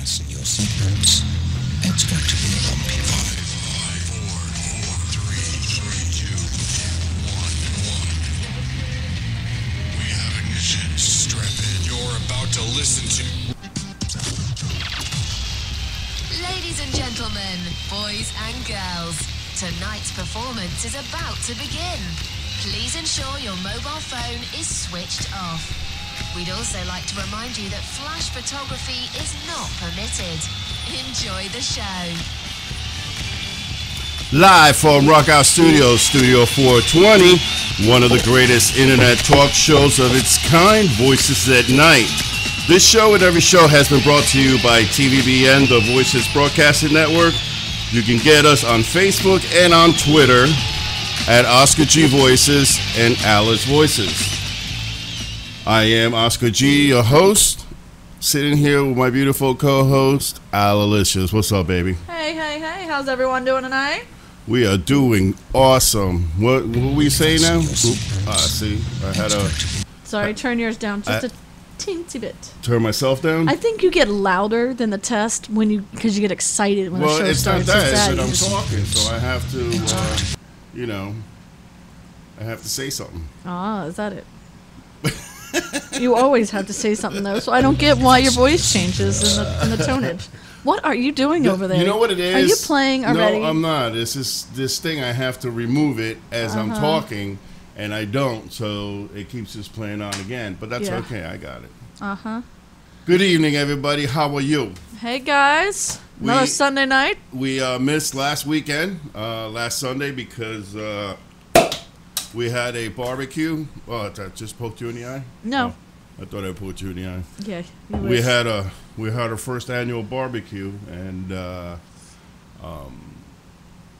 Fasten your seatbelts. It's going to be a bumpy ride. To listen to. Ladies and gentlemen, boys and girls, tonight's performance is about to begin. Please ensure your mobile phone is switched off. We'd also like to remind you that flash photography is not permitted. Enjoy the show. Live from Rockout Studios, Studio 420, one of the greatest internet talk shows of its kind, Voices at Night. This show and every show has been brought to you by TVBN, the Voices Broadcasting Network. You can get us on Facebook and on Twitter at Oscar G Voices and Alice Voices. I am Oscar G, your host, sitting here with my beautiful co-host, Alalicious. What's up, baby? Hey, hey, hey, how's everyone doing tonight? We are doing awesome. What, what we say now? Oop, Ah, see, I had to Sorry, turn yours down just I- a teensy bit. turn myself down. I think you get louder than the test when you because you get excited when well, the show it's starts. that. It's It's that that I'm just- talking, so I have to, uh, you know, I have to say something. Ah, is that it? you always have to say something though, so I don't get why your voice changes in the, in the tonage. What are you doing over there? You know what it is? Are you playing already? No, I'm not. It's just this thing. I have to remove it as I'm Uh-huh. talking, and I don't, so it keeps just playing on again. But that's Yeah. okay. I got it. Uh huh. Good evening, everybody. How are you? Hey guys, another Sunday night. We uh, missed last weekend, uh, last Sunday, because uh, we had a barbecue. Oh, I just poked you in the eye. No. I thought I poked you in the eye. Yeah, We had a we had our first annual barbecue, and uh, um,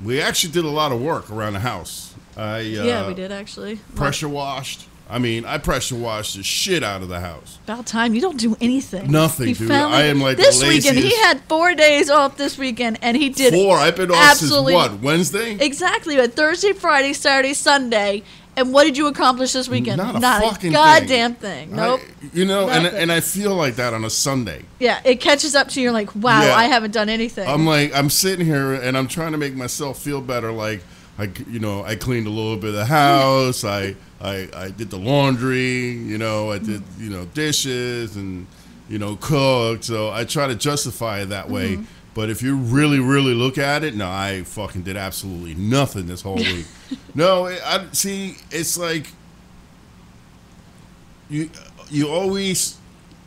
we actually did a lot of work around the house. I uh, yeah, we did actually. pressure washed. I mean, I pressure washed the shit out of the house. About time. You don't do anything. Nothing, He dude. finally- I am like the this weekend. He had four days off this weekend, and he did Four. I've been off absolutely since what Wednesday. exactly. But Thursday, Friday, Saturday, Sunday, and what did you accomplish this weekend? Not a fucking goddamn thing. I- Nope. you know, and and I feel like that on a Sunday. yeah, it catches up to you. You're like, wow, Yeah. I haven't done anything. I'm like, I'm sitting here and I'm trying to make myself feel better. Like, I, you know, I cleaned a little bit of the house. I, I, I did the laundry. You know, I did, you know, dishes and, you know, cooked. So I try to justify it that way. Mm-hmm. But if you really, really look at it, no, I fucking did absolutely nothing this whole week. no, I I- see. It's like you, you always,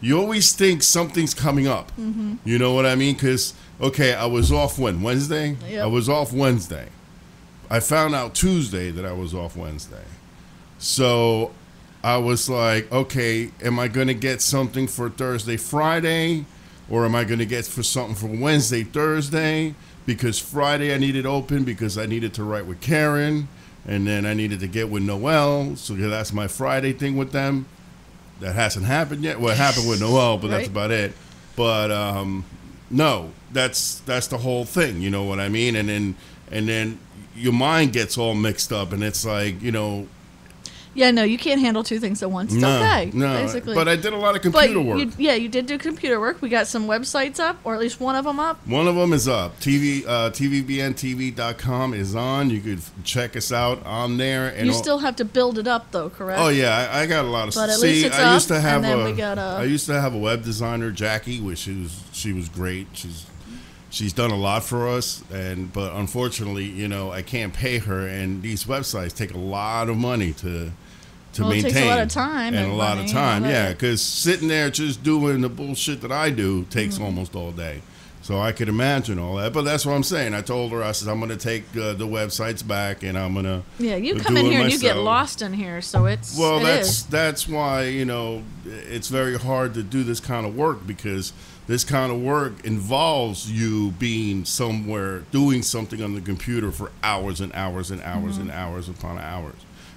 you always think something's coming up. Mm-hmm. You know what I mean? Because okay, I was off when Wednesday. Yep. I was off Wednesday. I found out Tuesday that I was off Wednesday. So I was like, okay, am I going to get something for Thursday, Friday, or am I going to get for something for Wednesday, Thursday? Because Friday I needed open because I needed to write with Karen, and then I needed to get with Noel. So that's my Friday thing with them. That hasn't happened yet. Well, it happened with Noel, but that's about it. But um, no, that's that's the whole thing. You know what I mean? And then and then your mind gets all mixed up, and it's like you know, yeah, no, you can't handle two things at once. It's no, okay. no. basically. But I did a lot of But computer work. You, yeah, you did do computer work. We got some websites up, or at least one of them up. One of them is up. TV uh, TVBNTV.com is on. You could check us out on there. And you still have to build it up, though, correct? Oh yeah, I, I got a lot of. But at see, least it's I used up, to have a. a- I used to have a web designer, Jackie, which she was she was great. She's she's done a lot for us, and but unfortunately, you know, I can't pay her, and these websites take a lot of money to. To Well, it maintain takes a lot of time and, and a lot money of time, yeah. Because sitting there just doing the bullshit that I do takes Mm-hmm. almost all day. So I could imagine all that, but that's what I'm saying. I told her I said I'm going to take uh, the websites back, and I'm going to Yeah, you come in it here and you get lost in here, so it's Well, it that's is. that's why you know it's very hard to do this kind of work because this kind of work involves you being somewhere doing something on the computer for hours and hours and hours and hours upon hours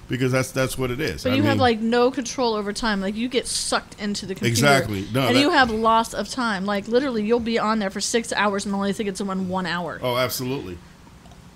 because that's that's what it is. Mm-hmm. But I you have like no control over time. Like you get sucked into the computer. Exactly. No, and that- you have loss of time. Like literally, you'll be on there for six hours and only think it's in one hour. oh, absolutely.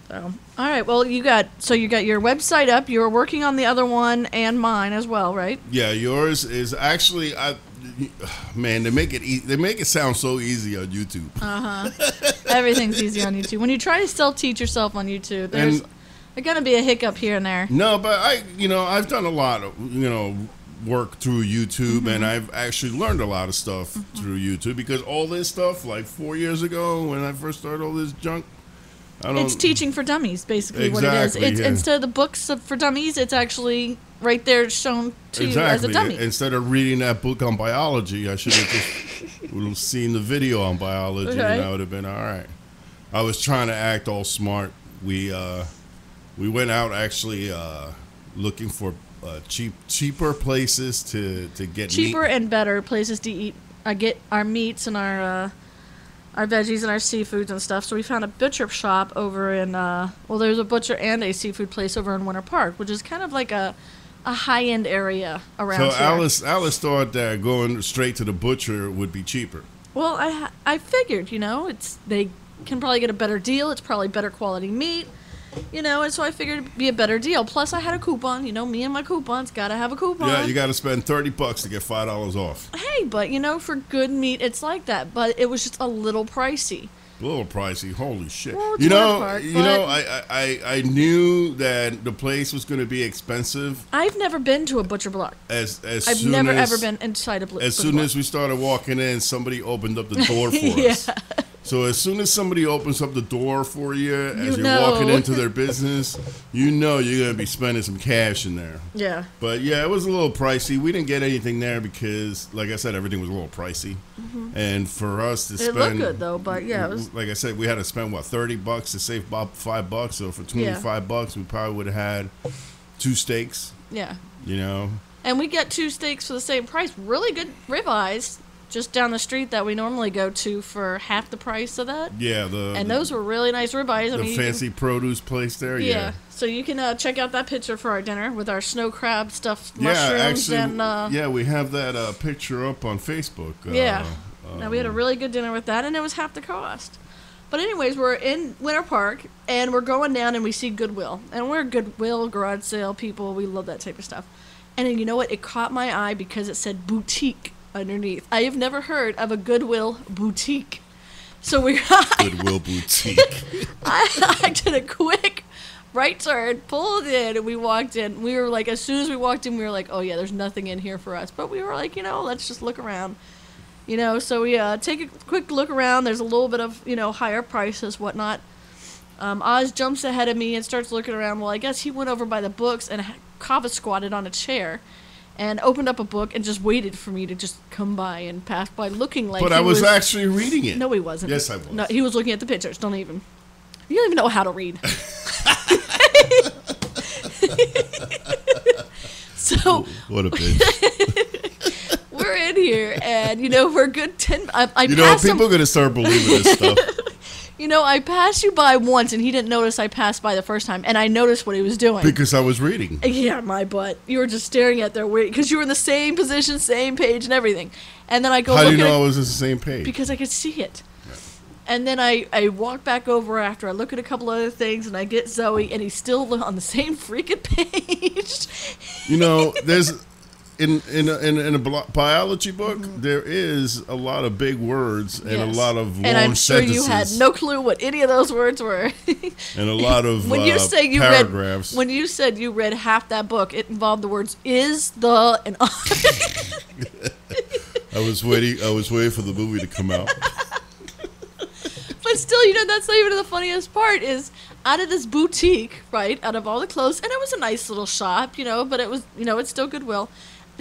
So, all right. Well, you got so you got your website up. You were working on the other one and mine as well, right? Yeah, yours is actually I, man, they make it e- they make it sound so easy on YouTube. Uh huh. Everything's easy on YouTube. When you try to self teach yourself on YouTube, there's And- there's gonna be a hiccup here and there. No, but I, you know, I've done a lot of, you know, work through YouTube, Mm-hmm. and I've actually learned a lot of stuff through YouTube because all this stuff, like four years ago when I first started all this junk, I don't. It's teaching for dummies, basically what it is. It's yeah. instead of the books for dummies, it's actually right there shown to exactly. you as a dummy. Instead of reading that book on biology, I should have just would have seen the video on biology, Okay. and I would have been all right. I was trying to act all smart. We uh, we went out actually uh, looking for uh, cheap cheaper places to to get meat. Cheaper and better places to eat. I get our meats and our uh, our veggies and our seafoods and stuff. So we found a butcher shop over in uh, well, there's a butcher and a seafood place over in Winter Park, which is kind of like a a high end area around So here. Alice Alice thought that going straight to the butcher would be cheaper. Well, I I figured, you know, it's they can probably get a better deal. It's probably better quality meat, you know, and so I figured it'd be a better deal. Plus, I had a coupon. You know, me and my coupons gotta have a coupon. Yeah, you got to spend thirty bucks to get five dollars off. hey, but you know, for good meat, it's like that. But it was just a little pricey. A little pricey. Holy shit! Well, you know, you know, I, I I knew that the place was going to be expensive I've never been to a butcher block. as as I've never as, ever been inside a bl- As soon block. as we started walking in, somebody opened up the door for Yeah. us. So as soon as somebody opens up the door for you as You are know. walking into their business, you know you're gonna be spending some cash in there. yeah, But yeah, it was a little pricey. We didn't get anything there because, like I said, everything was a little pricey. And for us to Mm-hmm. it spend, looked good though. But yeah, it was like I said, we had to spend what thirty bucks to save about five bucks. So for twenty five bucks, we probably would have had two steaks. yeah. You know, And we get two steaks for the same price. Really good ribeyes just down the street that we normally go to for half the price of that. yeah, the And the, those were really nice ribeyes. I the mean, you can- fancy produce place there. yeah. Yeah, So you can uh, check out that picture for our dinner with our snow crab stuffed yeah. mushrooms actually, and uh, yeah, we have that uh, picture up on Facebook. Uh, yeah. now we had a um, really good dinner with that, and it was half the cost. But anyways, we're in Winter Park, and we're going down, and we see Goodwill, and we're Goodwill garage sale people. We love that type of stuff. And then you know what? It caught my eye because it said boutique underneath. I have never heard of a Goodwill boutique. So we Goodwill Boutique. I, I did a quick right turn, pulled in, and we walked in. We were like, as soon as we walked in, we were like, oh yeah, there's nothing in here for us. But we were like, you know, let's just look around. You know, so we uh, take a quick look around. There's a little bit of, you know, higher prices, whatnot. Um, Oz jumps ahead of me and starts looking around. Well, I guess he went over by the books and ha- Kava squatted on a chair and opened up a book and just waited for me to just come by and pass by looking like but I was, actually reading it. no, he wasn't. Yes, I was. No, he was looking at the pictures. Don't even. You don't even know how to read. so What a bitch. we're in here, and you know we're good ten. I, I You know, people him. are gonna start believing this stuff. You know, I passed you by once, and he didn't notice I passed by the first time, and I noticed what he was doing. because I was reading. Yeah, my butt. You were just staring at their weird because you were in the same position, same page, and everything. And then I go How do you know it I was on the same page? because I could see it. And then I, I walk back over after I look at a couple other things, and I get Zoe, and he's still on the same freaking page. You know, there's in in a, in, a, in a biology book, there is a lot of big words and Mm-hmm. Yes. a lot of long and I'm sure sentences you had no clue what any of those words were. and a lot of when uh, you say you paragraphs. read, when you said you read half that book, it involved the words "is," "the," and I was waiting. I was waiting for the movie to come out. But still, you know, that's not even the funniest part is out of this boutique, right? Out of all the clothes, and it was a nice little shop, you know, but it was, you know, it's still Goodwill.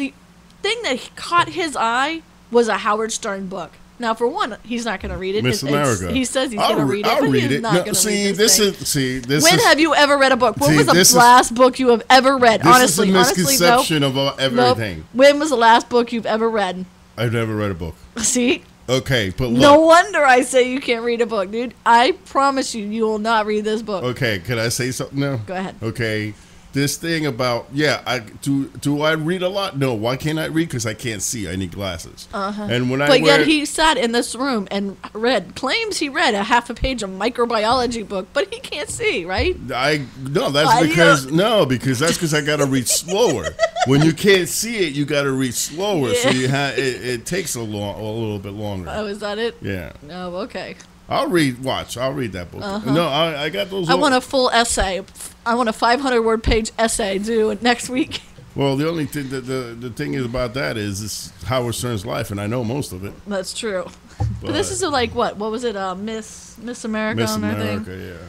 The thing that caught his eye was a Howard Stern book. Now, for one, he's not going to read it. Miss America. He says he's going to read it, I'll but read he's it. not No, going to see, read this thing. is see this when is have you ever read a book? When See, was the this is- last book you have ever read? this honestly, is a honestly, nope. misconception of uh, Nope. When was the last book you've ever read? I've never read a book. See, Okay, but look. no wonder I say you can't read a book, dude. I promise you, you will not read this book. Okay, can I say something now? Go ahead. Okay, this thing about yeah, I do. Do I read a lot? No. Why can't I read? Because I can't see. I need glasses. Uh-huh. And when I But wear, yet he sat in this room and read, claims he read a half a page of microbiology book, but he can't see, right? I no, that's I- because no, because that's because I gotta read slower. when you can't see it, you got to read slower. So you have it, it takes a long, a little bit longer. Oh, is that it? yeah, oh okay. I'll read. Watch, I'll read that book. No, I, I got those. Uh-huh. I all- want a full essay. I want a 500 word page essay due next week. Well, the only thing that the the thing is about that is this Howard Stern's life, and I know most of it. That's true. But, this is a, like what? What was it? Uh, Miss Miss America Miss on their thing. America, yeah.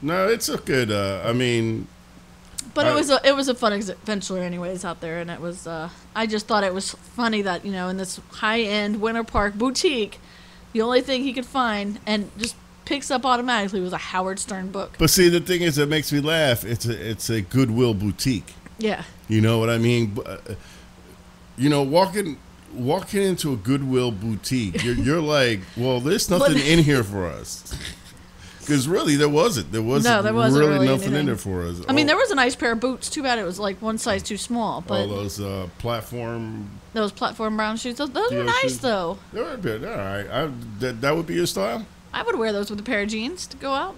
No, it's a good. Uh, I mean, But I- it was a it was a fun adventure anyways out there, and it was. Uh, I just thought it was funny that you know in this high end Winter Park boutique, the only thing he could find and just picks up automatically was a Howard Stern book. but see, the thing is that makes me laugh. It's a it's a Goodwill boutique. Yeah, You know what I mean? Uh, You know, walking walking into a Goodwill boutique, you're, you're like, well, there's nothing But- in here for us. Because really, there wasn't. There wasn't, No, there wasn't really, really nothing in there for us. I mean there was a nice pair of boots. Too bad it was like one size too small. all those uh, platform. those platform brown shoes, those, those were nice shoes. though. They were good. All right, I, that that would be your style. I would wear those with a pair of jeans to go out.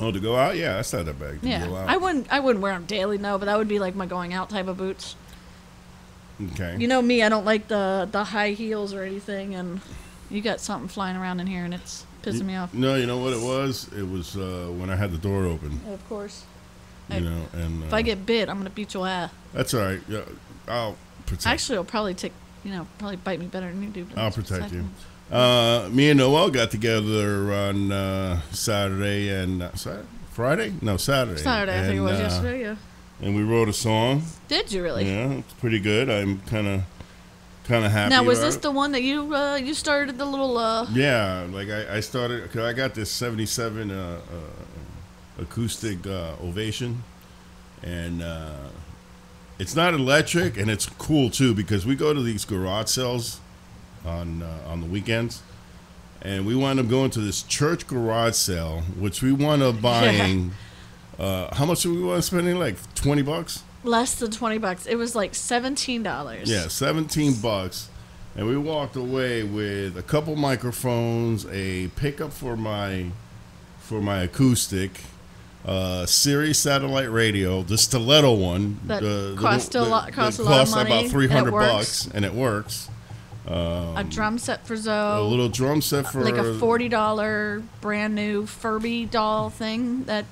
Oh, to go out? Yeah, that's not that bad. To Yeah, go out. I wouldn't. I wouldn't wear them daily, no. But that would be like my going out type of boots. Okay. You know me, I don't like the the high heels or anything, and you got something flying around in here, and it's pissing me off. No, you know what it was? It was uh, when I had the door open. Of course. You I- know, and uh, If I get bit, I'm gonna beat your ass. that's all right. Yeah, I'll protect. Actually, it'll probably take, you know, probably bite me better than you do. I'll protect you. Uh, me and Noel got together on uh, Saturday and uh, Saturday? Friday? No, Saturday. Saturday, I think it was uh, yesterday. Yeah. And we wrote a song. Did you really? Yeah, it's pretty good. I'm kind of, kind of happy. Now, was this it. the one that you uh, you started the little? Uh, Yeah, like I, I started. Cause I got this '77 uh, uh, acoustic uh, ovation, and uh, it's not electric, and it's cool too because we go to these garage sales on uh, on the weekends, and we wound up going to this church garage sale, which we wound up buying. Uh, how much did we want to spending? Like twenty bucks. less than twenty bucks. It was like seventeen dollars. Yeah, 17 bucks. And we walked away with a couple microphones, a pickup for my for my acoustic, uh Sirius satellite radio, the stiletto one. That the, cost a lot- cost a lot of cost money, about 300 it bucks and it works. A drum set for Zoe. A little drum set for like a forty dollar brand new Furby doll thing that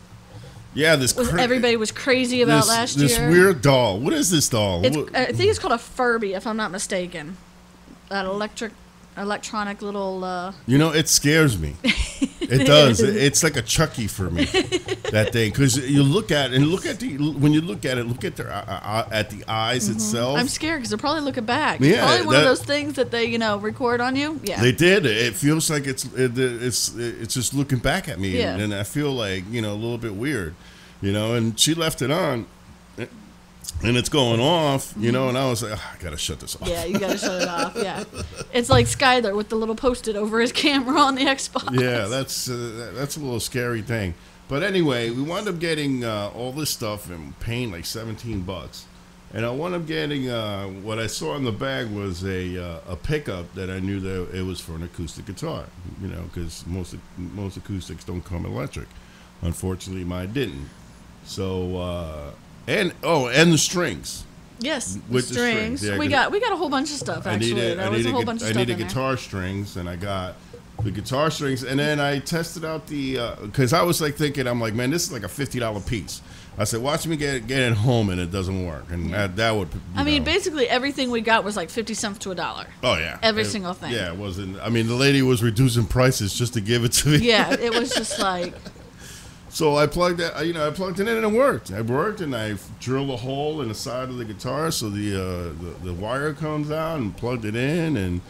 Yeah, this was cra- everybody was crazy about this, last this year. This weird doll. What is this doll? It's, I think it's called a Furby, if I'm not mistaken. That electric, electronic little. Uh, You know, it scares me. It does. It's like a Chucky for me. that thing, because you look at it and look at the when you look at it, look at their uh, uh, at the eyes itself. Mm-hmm. I'm scared because they're probably looking back. Yeah, probably one that- of those things that they, you know, record on you. Yeah. They did. It feels like it's it, it's it's just looking back at me, Yeah. and I feel like you know a little bit weird, you know. And she left it on, and it's going off, you know. And I was like, "Ah, I gotta shut this off. yeah, you gotta shut it off. Yeah, it's like Skyler with the little post-it over his camera on the Xbox. Yeah, that's uh, that's a little scary thing. But anyway, we wound up getting uh, all this stuff and paying like seventeen bucks. And I wound up getting uh, what I saw in the bag was a uh, a pickup that I knew that it was for an acoustic guitar. You know, because most most acoustics don't come electric. Unfortunately, mine didn't. So uh, and oh, and the strings. Yes, the With the strings, strings. yeah, we got we got a whole bunch of stuff I actually. needed, there I was needed, a whole bunch of I stuff needed in there. guitar strings, and I got the guitar strings, and then I tested out the uh, because I was like thinking, I'm like, man, this is like a fifty dollar piece. I said, watch me get get it home, and it doesn't work, and that that would. I mean, basically everything we got was like fifty cents to a dollar. oh yeah, every It- single thing. Yeah, it wasn't. I mean, the lady was reducing prices just to give it to me. Yeah, it was just like So I plugged that, you know, I plugged it in and it worked. It worked, and I drilled a hole in the side of the guitar so the uh, the, the wire comes out and plugged it in, and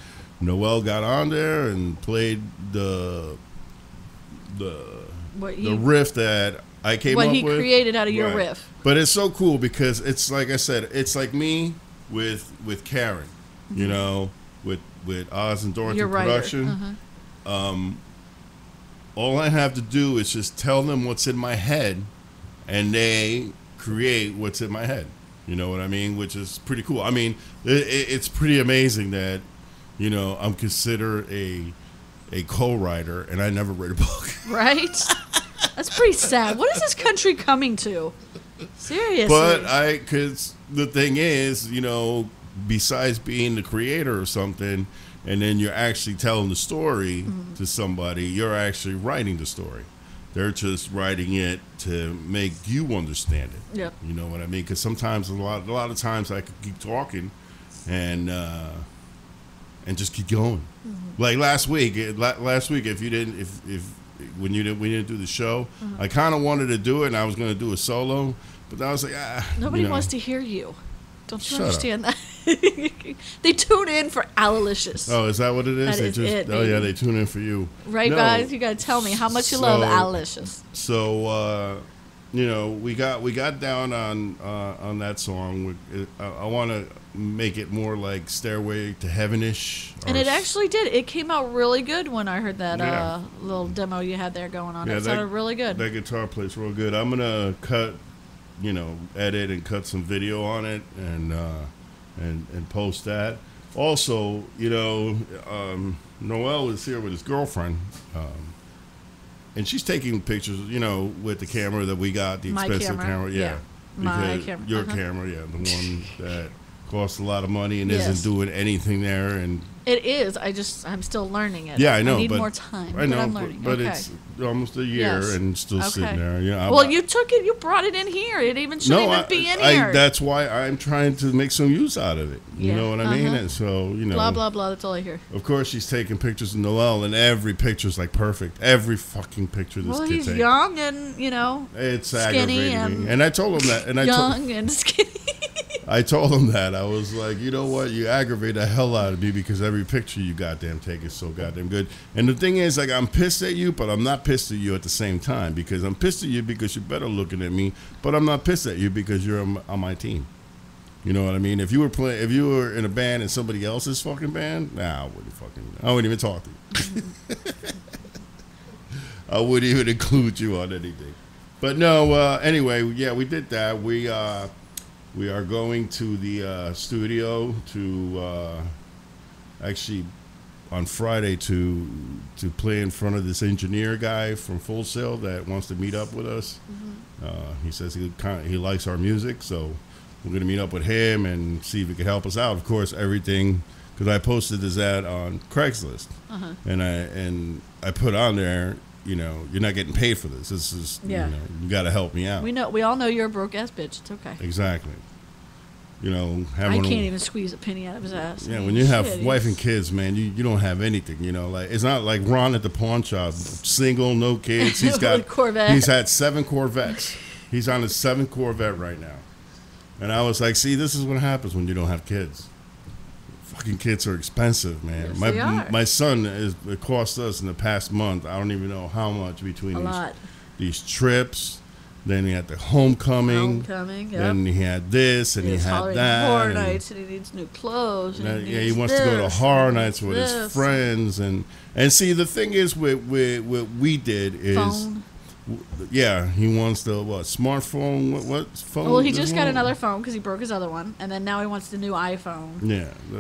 Noel got on there and played the the what the riff that I came up with. what up he with. created out of your Right. riff. But it's so cool because it's like I said, it's like me with with Karen, you know, with with Oz and Dorothy Your production Uh-huh. All I have to do is just tell them what's in my head, and they create what's in my head. You know what I mean? Which is pretty cool. I mean, it, it, it's pretty amazing that you know I'm considered a a co-writer, and I never read a book. Right? That's pretty sad. What is this country coming to? Seriously. but I, cause the thing is, you know, besides being the creator or something, and then you're actually telling the story Mm-hmm. to somebody, you're actually writing the story. They're just writing it to make you understand it. Yep. You know what I mean? Because sometimes a lot, a lot of times I could keep talking, and uh, and just keep going. Mm-hmm. Like last week, last week, if you didn't, if if when you didn't, you didn't do the show, Mm-hmm. I kind of wanted to do it, and I was going to do a solo, but I was like, ah, Nobody you know. wants to hear you. Don't you Shut up. understand that? they tune in for Alilicious. Oh, is that what it is? That they is just, it, oh yeah, they tune in for you, right, No, guys? You gotta tell me how much you love Alilicious. So uh, you know, we got we got down on uh, on that song. We- I, I want to make it more like Stairway to Heaven-ish. And it actually did. It came out really good when I heard that Yeah. uh, little demo you had there going on. Yeah, it sounded really good. That guitar plays real good. I'm gonna cut, you know, edit and cut some video on it and uh, and and post that. Also, you know, um, Noel is here with his girlfriend, um, and she's taking pictures, you know, with the camera that we got, the My expensive camera, yeah, yeah. My camera, your uh-huh. camera, yeah, the one that costs a lot of money and Yes. isn't doing anything there, and it is. I just I'm still learning it. yeah, I know, I need but more time. I know, but I'm learning. but okay. it's almost a year Yes. and still Okay. sitting there. You know, well, you took it. You brought it in here. It even shouldn't even I, be in I- here. that's why I'm trying to make some use out of it. You Yeah, know what I mean? uh-huh. And so, you know, blah blah blah. That's all I hear. of course, she's taking pictures of Noel, and every picture's like perfect. Every fucking picture this Well, kid he's takes. young and you know It's skinny and. And I told him that. And I told, young and skinny. I told him that. I was like, you know what? You aggravate the hell out of me because every picture you goddamn take is so goddamn good. And the thing is, like, I'm pissed at you, but I'm not pissed at you at the same time because I'm pissed at you because you're better looking at me, but I'm not pissed at you because you're on, my team. You know what I mean? If you were playing, if you were in a band and somebody else's fucking band, nah, I wouldn't fucking, I wouldn't even talk to you. I wouldn't even include you on anything. But no, uh, anyway, yeah, we did that. We uh, we are going to the uh, studio to uh, actually on Friday to to play in front of this engineer guy from Full Sail that wants to meet up with us. Uh, he says he kind he likes our music, so we're gonna meet up with him and see if he can help us out. Of course, everything because I posted this ad on Craigslist, Uh-huh. and I and I put on there. You know, you're not getting paid for this. This is, Yeah. you know, you got to help me out. We know. We all know you're a broke ass bitch. It's okay. Exactly. You know, I can't even squeeze a penny out of his ass. yeah, I when mean, you have shit, wife and kids, man, you, you don't have anything. You know, like it's not like Ron at the pawn shop, single, no kids. He's got Corvette. He's had seven Corvettes. He's on his seventh Corvette right now. And I was like, see, this is what happens when you don't have kids. Fucking kids are expensive, man. Yes, my they are. my son is it cost us in the past month. I don't even know how much between a these lot. these trips. Then he had the homecoming. Homecoming. Yep. Then he had this and he His had that. horror and- nights, and he needs new clothes. And that- he yeah, he wants to go to this, horror nights with his friends and and see the thing is with with what we did is Phone. Yeah he wants the what smartphone what what phone Well, he just got one? another phone because he broke his other one, and then now he wants the new iPhone. yeah the,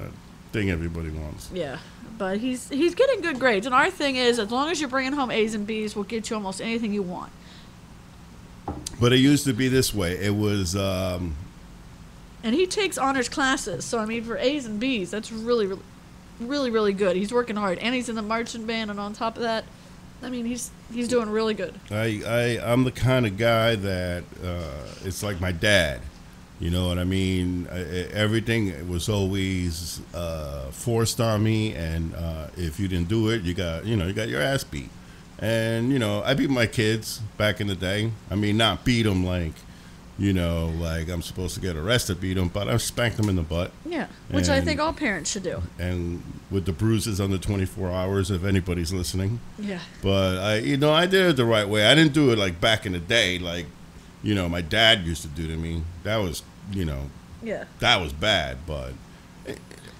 that thing everybody wants Yeah, but he's he's getting good grades, and our thing is, as long as you're bringing home A's and B's, we'll get you almost anything you want. but it used to be this way it was um And he takes honors classes, so I mean, for A's and B's, that's really, really, really, really good. He's working hard, and he's in the marching band, and on top of that, I mean, he's he's doing really good. I, I I'm the kind of guy that uh, it's like my dad. You know what I mean? I, everything was always uh, forced on me, and uh, if you didn't do it, you got you know you got your ass beat. And you know I beat my kids back in the day. I mean, not beat them like you know like I'm supposed to get arrested, beat them, but I spanked them in the butt. Yeah, which I think all parents should do. And with the bruises under 24 hours, if anybody's listening. Yeah. But I, you know, I did it the right way. I didn't do it like back in the day, like, you know, my dad used to do to me. That was, you know, Yeah. that was bad. But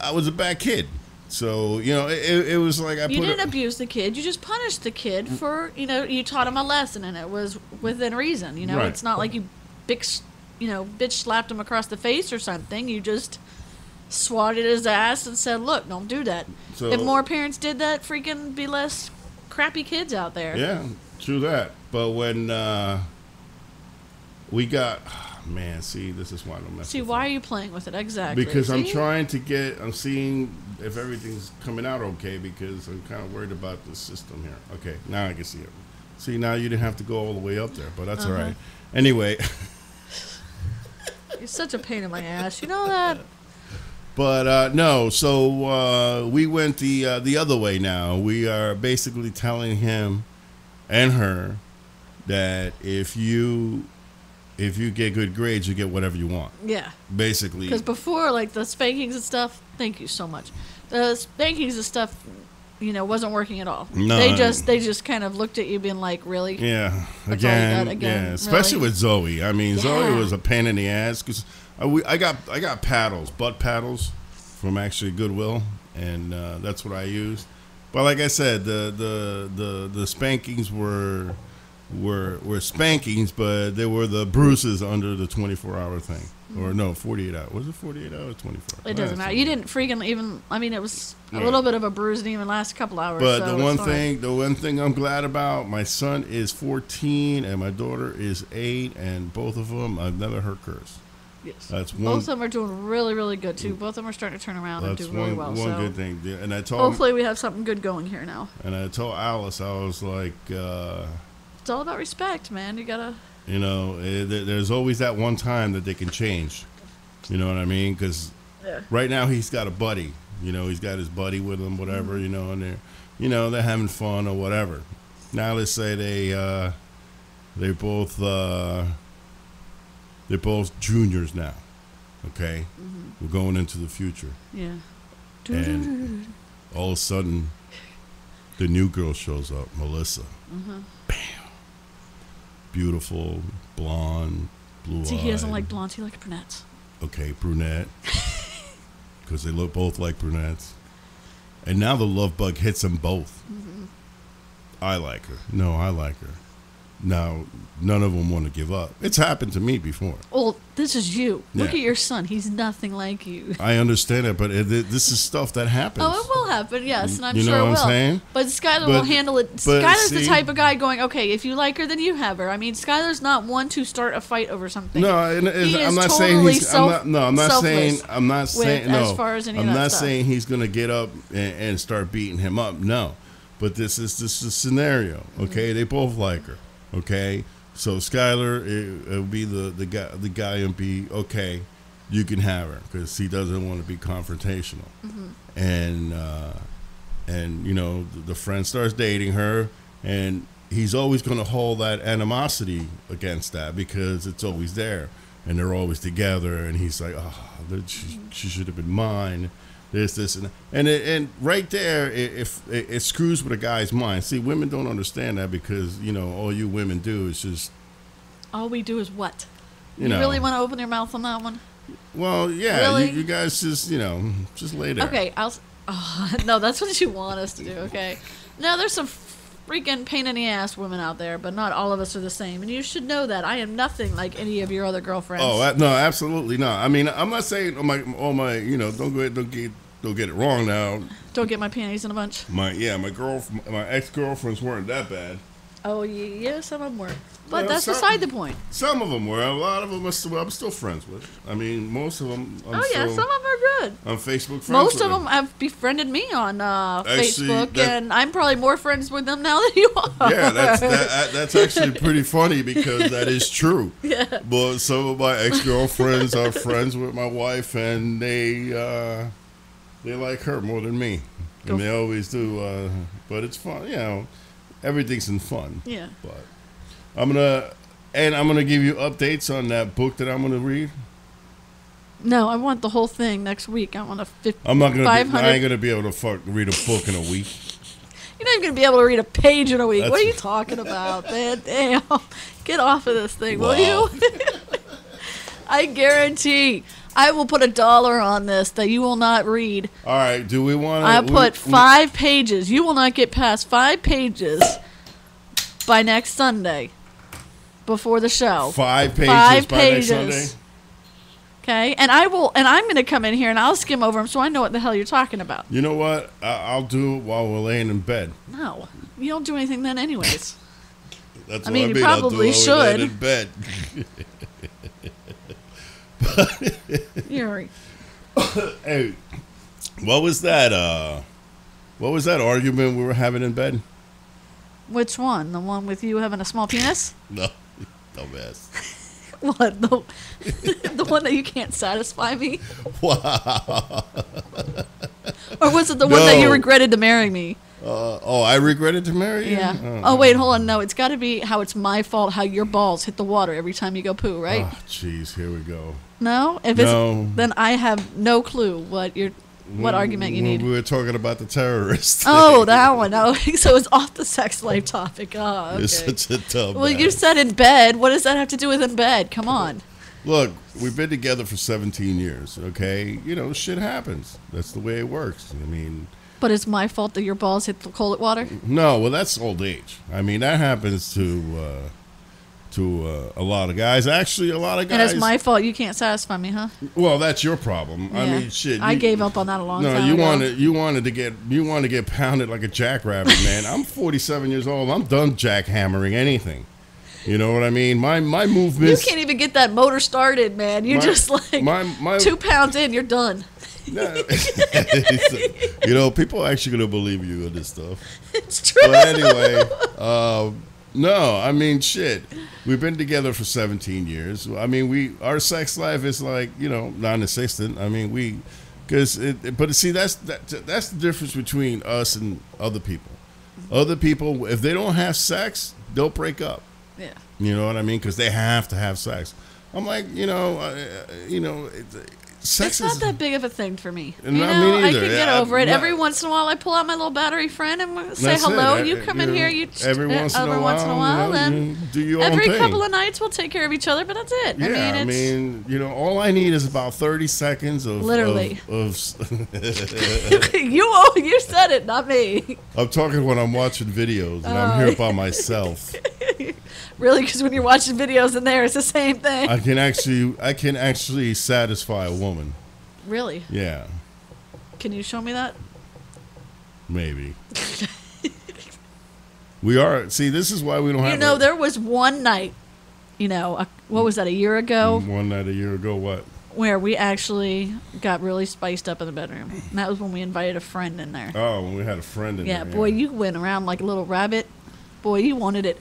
I was a bad kid, so you know, it, it was like I You put. didn't it, abuse the kid. You just punished the kid for, you know, you taught him a lesson, and it was within reason. You know, Right. it's not like you, bitch, you know, bitch slapped him across the face or something. You just swatted his ass and said, "Look, don't do that." So- if more parents did that, freaking be less crappy kids out there. yeah, true that. But when uh, we got, man, see, this is why I don't mess. See, why them. are you playing with it exactly? Because I'm trying to get. I'm seeing if everything's coming out okay. Because I'm kind of worried about the system here. Okay, now I can see it. See, now you didn't have to go all the way up there, but that's all Uh-huh. right. Anyway, You're such a pain in my ass. You know that? but uh, no. So uh, we went the uh, the other way now. We are basically telling him and her that if you if you get good grades, you get whatever you want. Yeah. Basically, Because before, like the spankings and stuff. Thank you so much. The spankings and stuff, you know, wasn't working at all. No, they just they just kind of looked at you, being like, "Really?" Yeah, That's all you again, again, yeah, especially really. with Zoe. I mean, Zoe was a pain in the ass because I, we- I got I got paddles, butt paddles, from actually Goodwill, and uh, that's what I used. But like I said, the the the the spankings were were were spankings, but they were the bruises under the twenty four hour thing, or no, forty eight hour. Was it forty eight hours, twenty four? It doesn't matter. You didn't freaking even. I mean, it was a Yeah. little bit of a bruise. Didn't even last a couple hours. But so the one thing, the one thing I'm glad about, my son is 14 and my daughter is eight, and both of them I've never heard curse. Yes. That's Both of them are doing really, really good too. Both of them are starting to turn around and do really one, well. one so good thing. And I told hopefully we have something good going here now. and I told Alice, I was like, uh, It's all about respect, man. You gotta. you know, eh, there's always that one time that they can change. You know what I mean? Because Yeah. right now he's got a buddy. You know, he's got his buddy with him, whatever. Mm-hmm. You know, and they're, you know, they're having fun or whatever. Now let's say they, uh, they both, uh, they're both juniors now. Okay, Mm-hmm. we're going into the future, Yeah. and all of a sudden, the new girl shows up, Melissa. Mm-hmm. Bam, beautiful, blonde, blue See, he doesn't like blondes. He likes brunettes. okay, brunette, because they look both like brunettes. And now the love bug hits them both. Mm-hmm. I like her. No, I like her. Now, none of them want to give up. It's happened to me before. Well, this is you. Look at your son. He's nothing like you. I understand it, but it, it- this is stuff that happens. Oh, it will happen, yes, and I'm You know sure it what I'm will. saying? But Skylar will handle it. Skylar's the type of guy going, okay, if you like her, then you have her. I mean, Skylar's not one to start a fight over something. No, and, and He I'm is not saying totally he's. self- I'm not, no, I'm not saying. I'm not saying. No, as far as any I'm not stuff. saying he's gonna get up and, and start beating him up. No, but this is this is a scenario. Okay, mm-hmm. they both like her. Okay, so Skylar, it, it'll be the the guy the guy and be okay. You can have her because he doesn't want to be confrontational, and uh, and you know the, the friend starts dating her, and he's always going to hold that animosity against that because it's always there, and they're always together, and he's like, oh, she, she should have been mine. This, this, and and it, and right there, it, if it, it screws with a guy's mind. See, women don't understand that because you know all you women do is just All we do is what? you, You, know. really want to open your mouth on that one? well, yeah, Really? you, you guys just you know just lay there. Okay, I'll. Oh, no, that's what you want us to do. Okay. now there's some freaking pain in the ass women out there, but not all of us are the same, and you should know that. I am nothing like any of your other girlfriends. Oh no, absolutely not. I mean, I'm not saying all my all my you know don't go don't get don't get it wrong now. Don't get my panties in a bunch. My yeah, my girl, my ex girlfriends weren't that bad. Oh, yeah, some of them were. But Yeah, that's some- beside the point. Some of them were. A lot of them are still, I'm still friends with. I mean, most of them. I'm oh, yeah, still some of them are good. on Facebook. Friends Most with of them have befriended me on uh, Facebook, that- and I'm probably more friends with them now than you are. Yeah, that's that, that's actually pretty funny because that is true. Yeah. But some of my ex girlfriends are friends with my wife, and they uh, they like her more than me, Go and they always do. Uh, but it's fun, you know. Everything's in fun. Yeah. But I'm gonna and I'm gonna give you updates on that book that I'm gonna read. No, I want the whole thing next week. I want a 50, I'm not gonna. Be, I 500 ain't gonna be able to fuck read a book in a week. You're not even gonna be able to read a page in a week. what are you talking about, man? Damn, get off of this thing, will you? I guarantee I will put a dollar on this that you will not read. All right. Do we want to? I put five pages. You will not get past five pages by next Sunday before the show. five pages Five by next pages. Sunday. Okay, and I will, and I'm gonna come in here and I'll skim over them so I know what the hell you're talking about. You know what? I, I'll do it while we're laying in bed. No, you don't do anything then, anyways. That's I what mean, I you mean. I'll do probably it while we're laying should. Hey, what was that? Uh, what was that argument we were having in bed? which one? The one with you having a small penis? No, dumbass. What the the one that you can't satisfy me, Wow. or was it the one that you regretted to marry me? Uh, oh, I regretted to marry you. Yeah. Mm. Oh wait, hold on. No, it's got to be how it's my fault how your balls hit the water every time you go poo, ah, right? Oh, jeez, here we go. No. If it's then I have no clue what your what argument you When need. We were talking about the terrorists. Oh, that one. Oh, so it's off the sex life topic. Oh, You're such a dumbass. Well, you said in bed. What does that have to do with in bed? Come on. Look, we've been together for 17 years, okay? You know, shit happens. That's the way it works. I mean, But it's my fault that your balls hit the cold water. no, well, that's old age. I mean, that happens to uh, to uh, a lot of guys. Actually, a lot of guys. And it's my fault you can't satisfy me, huh? well, that's your problem. I mean, shit. I gave up on that a long No, time you ago. wanted you wanted to get you wanted to get pounded like a jackrabbit, man. I'm 47 years old. I'm done jackhammering anything. You know what I mean? My my movements. You can't even get that motor started, man. You're My- just like my my two pounds in, you're done. No. you know, people are actually gonna believe you on this stuff. It's true. But anyway, um, no, I mean, shit. We've been together for 17 years. I mean, we our sex life is like you know non-existent. I mean, we because it, but see that's that, that's the difference between us and other people. Other people, if they don't have sex, they'll break up. Yeah. You know what I mean? Because they have to have sex. I'm like, you know, uh, you know, it, sex It's not that big of a thing for me. You know, I can get Yeah, over it. not- Every once in a while, I pull out my little battery friend and say That's it. hello. Uh, You come in you here. You every uh, once in a every once in a while, while, you know, do your every thing. couple of nights we'll take care of each other. But that's it. Yeah, I mean, I mean, you know, all I need is about thirty seconds of Literally. Of, of you. You said it, not me. I'm talking when I'm watching videos and I'm Oh. here by myself. Really, because when you're watching videos in there, it's the same thing. I can actually, I can actually satisfy a woman. Really? Yeah, Can you show me that? maybe. we are. See, this is why we don't have. You know, a- there was one night, you know, a, what was that, a year ago, mm, one night a year ago. What? where we actually got really spiced up in the bedroom. And that was when we invited a friend in there. Oh, when we had a friend in Yeah, there. boy, you went around like a little rabbit. Boy, you wanted it.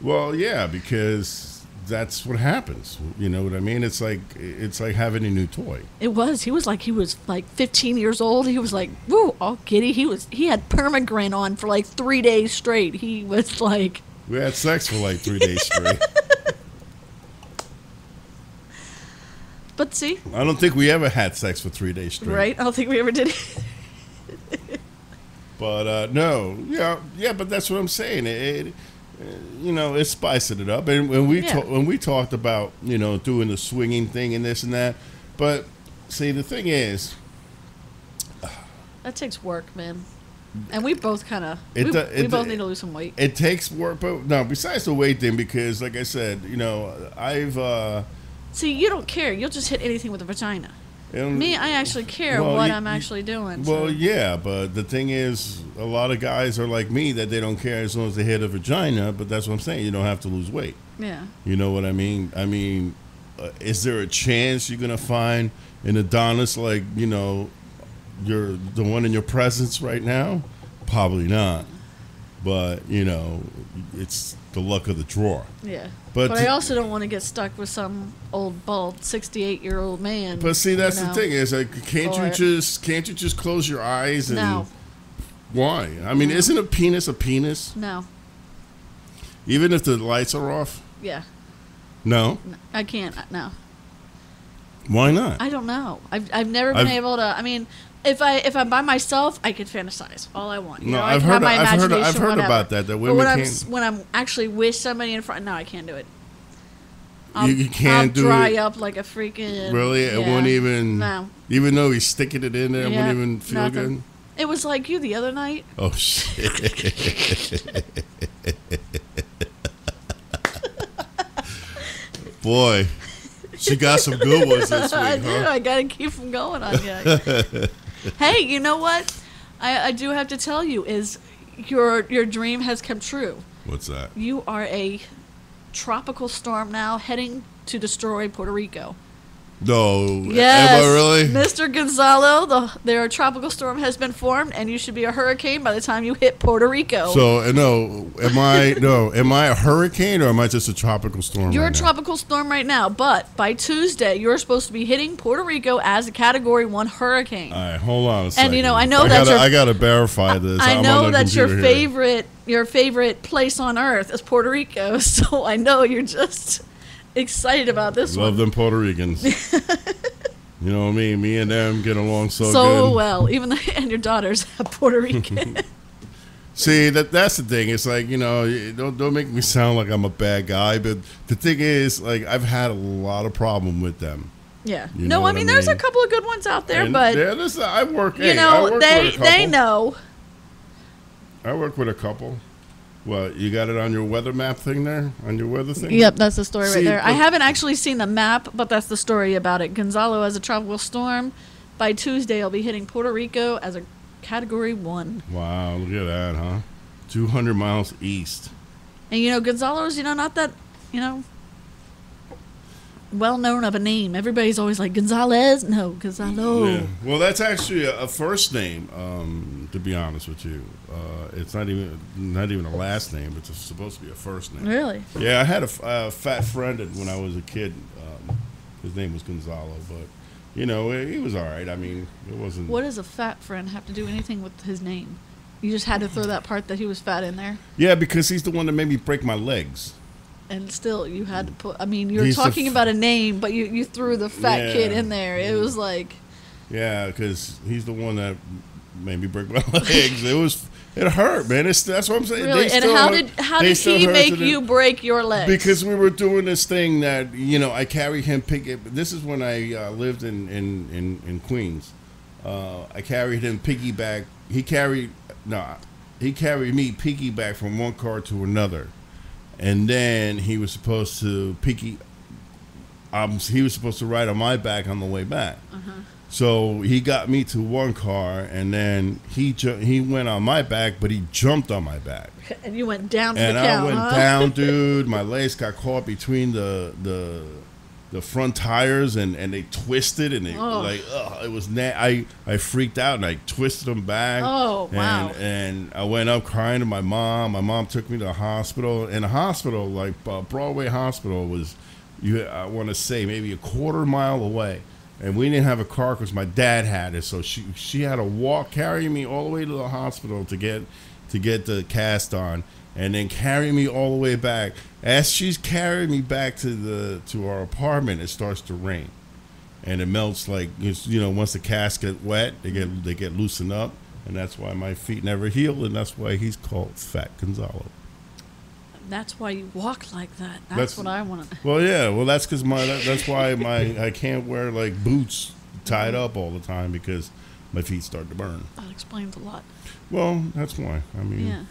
Well, yeah, because that's what happens. You know what I mean? It's like it's like having a new toy. It was. He was like he was like 15 years old. He was like, woo, all giddy. He was. He had permagrin on for like three days straight. He was like, We had sex for like three days straight. but see, I don't think we ever had sex for three days straight. right? I don't think we ever did. But uh, no, yeah, yeah. But that's what I'm saying. It, it you know, it's spicing it up. And when we Yeah. ta- when we talked about you know doing the swinging thing and this and that, but see, the thing is, that takes work, man. And we both kind of. It We, do- we both do- need to lose some weight. it takes work. But no, besides the weight thing, because like I said, you know, I've. Uh, See, you don't care. You'll just hit anything with a vagina. Um, Me, I actually care Well, what you- I'm actually doing. Well, so- yeah, but the thing is, a lot of guys are like me that they don't care as long as they hit a vagina. But that's what I'm saying. You don't have to lose weight. yeah. You know what I mean? I mean, uh, is there a chance you're gonna find an Adonis like you know, you're the one in your presence right now? Probably not. But you know, it's the luck of the draw. Yeah. But But, I also don't want to get stuck with some old bald 68 year old man. But see, that's you the thing is, like, can't you just can't you just close your eyes and No, why? I mean, isn't a penis a penis? no, Even if the lights are off? yeah, No. no, I can't. Uh, no, Why not? I don't know. I've, I've never been I've- able to. I mean, if I if I'm by myself, I could fantasize all I want. You No, know, I I've can heard- have my I've heard- I've heard whatever. about that, that But women when I'm can't- s- when I'm actually with somebody in front, no, I can't do it. I'll, You- you can't I'll do dry it? up like a freaking. really? It yeah. won't even. No. Even though he's sticking it in there, it Yeah, won't even feel nothing. good. It was like you the other night. Oh shit! Boy, she got some good ones this I week, do. huh? I gotta keep them going on you. hey, you know what? I, I do have to tell you is your your dream has come true. What's that? You are a tropical storm now heading to destroy Puerto Rico. No. Yes, Am I really? Mr. Gonzalo, the their tropical storm has been formed, and you should be a hurricane by the time you hit Puerto Rico. So uh, no, am I no? Am I a hurricane or am I just a tropical storm? You're right a now? tropical storm right now, but by Tuesday, you're supposed to be hitting Puerto Rico as a Category One hurricane. All right, hold on a second. And, you know, I know I gotta, your- I gotta verify this. I I'm know that's your here. favorite your favorite place on earth is Puerto Rico, so I know you're just excited about this Love one them Puerto Ricans. you know what I mean? Me and them get along so, so good. well. Even the, and your daughters have Puerto Rican. See, that that's the thing. It's like you know, don't don't make me sound like I'm a bad guy, but the thing is, like, I've had a lot of problem with them. yeah. You no, know I mean I there's a couple of good ones out there, And but yeah, this, I work. you hey, know work they they know. I work with a couple. Well, you got it on your weather map thing there, on your weather thing. Yep, that's the story See, right there. I haven't actually seen the map, but that's the story about it. Gonzalo as a tropical storm. By Tuesday, I'll be hitting Puerto Rico as a Category One. Wow, look at that, huh? 200 miles east. And you know, Gonzalo's, you know, not that, you know, well known of a name. Everybody's always like Gonzalez. No, Gonzalo. Yeah. Well, that's actually a, a first name. Um, to be honest with you, uh, it's not even not even a last name. It's supposed to be a first name. Really? Yeah, I had a fat friend when I was a kid. Um, his name was Gonzalo, but you know he was all right. I mean, it wasn't. What does a fat friend have to do anything with his name? You just had to throw that part that he was fat in there, Yeah, because he's the one that made me break my legs. And still you had to put. I mean, you're He's talking f- about a name, but you you threw the fat Yeah. kid in there. It was like. Yeah, because he's the one that made me break my legs. It was it hurt, man. It's that's what I'm saying. Really? And how hurt- did how did he make you break your legs? Because we were doing this thing that you know I carried him pick. This is when I uh, lived in in in, in Queens. Uh, I carried him piggyback. He carried no, he carried me piggyback from one car to another, and then he was supposed to piggy. Um, he was supposed to ride on my back on the way back. So he got me to one car, and then he ju- he went on my back, but he jumped on my back and you went down and I count, went huh? down, dude. My legs got caught between the the the front tires, and and they twisted, and they Oh. like, ugh, it was. Na- I I freaked out, and I twisted them back. Oh, wow. And, and I went up crying to my mom. My mom took me to the hospital. And the hospital, like uh, Broadway Hospital, was you. I want to say maybe a quarter mile away. And we didn't have a car because my dad had it, so she she had to walk, carry me all the way to the hospital to get to get the cast on, and then carry me all the way back. As she's carrying me back to the to our apartment, it starts to rain, and it melts like it's, you know once the cast get wet, they get they get loosened up, and that's why my feet never heal, and that's why he's called Fat Gonzalo. That's why you walk like that. That's, That's- what I want. Well, yeah, well that's because my that, that's why my I can't wear like boots tied up all the time because my feet start to burn. That explains a lot. Well, that's why. I mean, Yeah,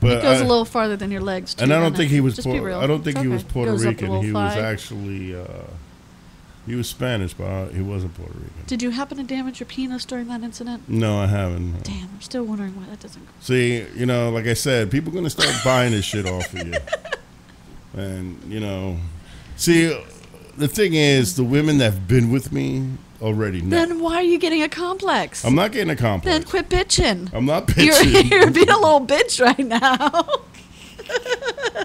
but it goes I- a little farther than your legs. Too, And I don't think it? he was. Just Puerto, real. I don't think It's he okay. was Puerto Goes up a Rican. He was actually. Uh, he was Spanish, but uh, he wasn't Puerto Rican. Did you happen to damage your penis during that incident? No, I haven't. Damn, I'm still wondering why that doesn't. go. See, you know, like I said, people are gonna start buying this shit off of you, and you know, see, the thing is, the women that've been with me already know. Then why are you getting a complex? I'm not getting a complex. then quit bitching. I'm not You're, bitching. you're being a little bitch right now.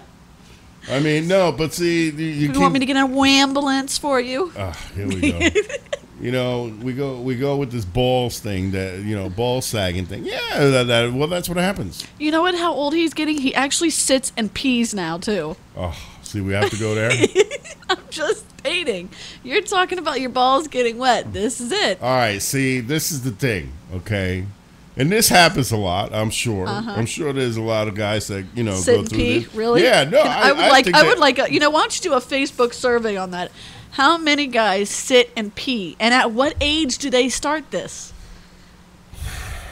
I mean, no, but see, you, you keep, want me to get an ambulance for you? Ah, here we go. you know, we go we go with this balls thing that you know ball sagging thing. Yeah, that, that, well, that's what happens. You know what? How old he's getting? He actually sits and pees now too. Oh, see, we have to go there. I'm just painting. You're talking about your balls getting wet. This is it. All right, see, this is the thing, okay? And this happens a lot, I'm sure. I'm sure there's a lot of guys that you know Uh-huh. Sit go and through pee, this. really? Yeah, no, I, I would like. think I would like. A, you know, why don't you do a Facebook survey on that? How many guys sit and pee, and at what age do they start this?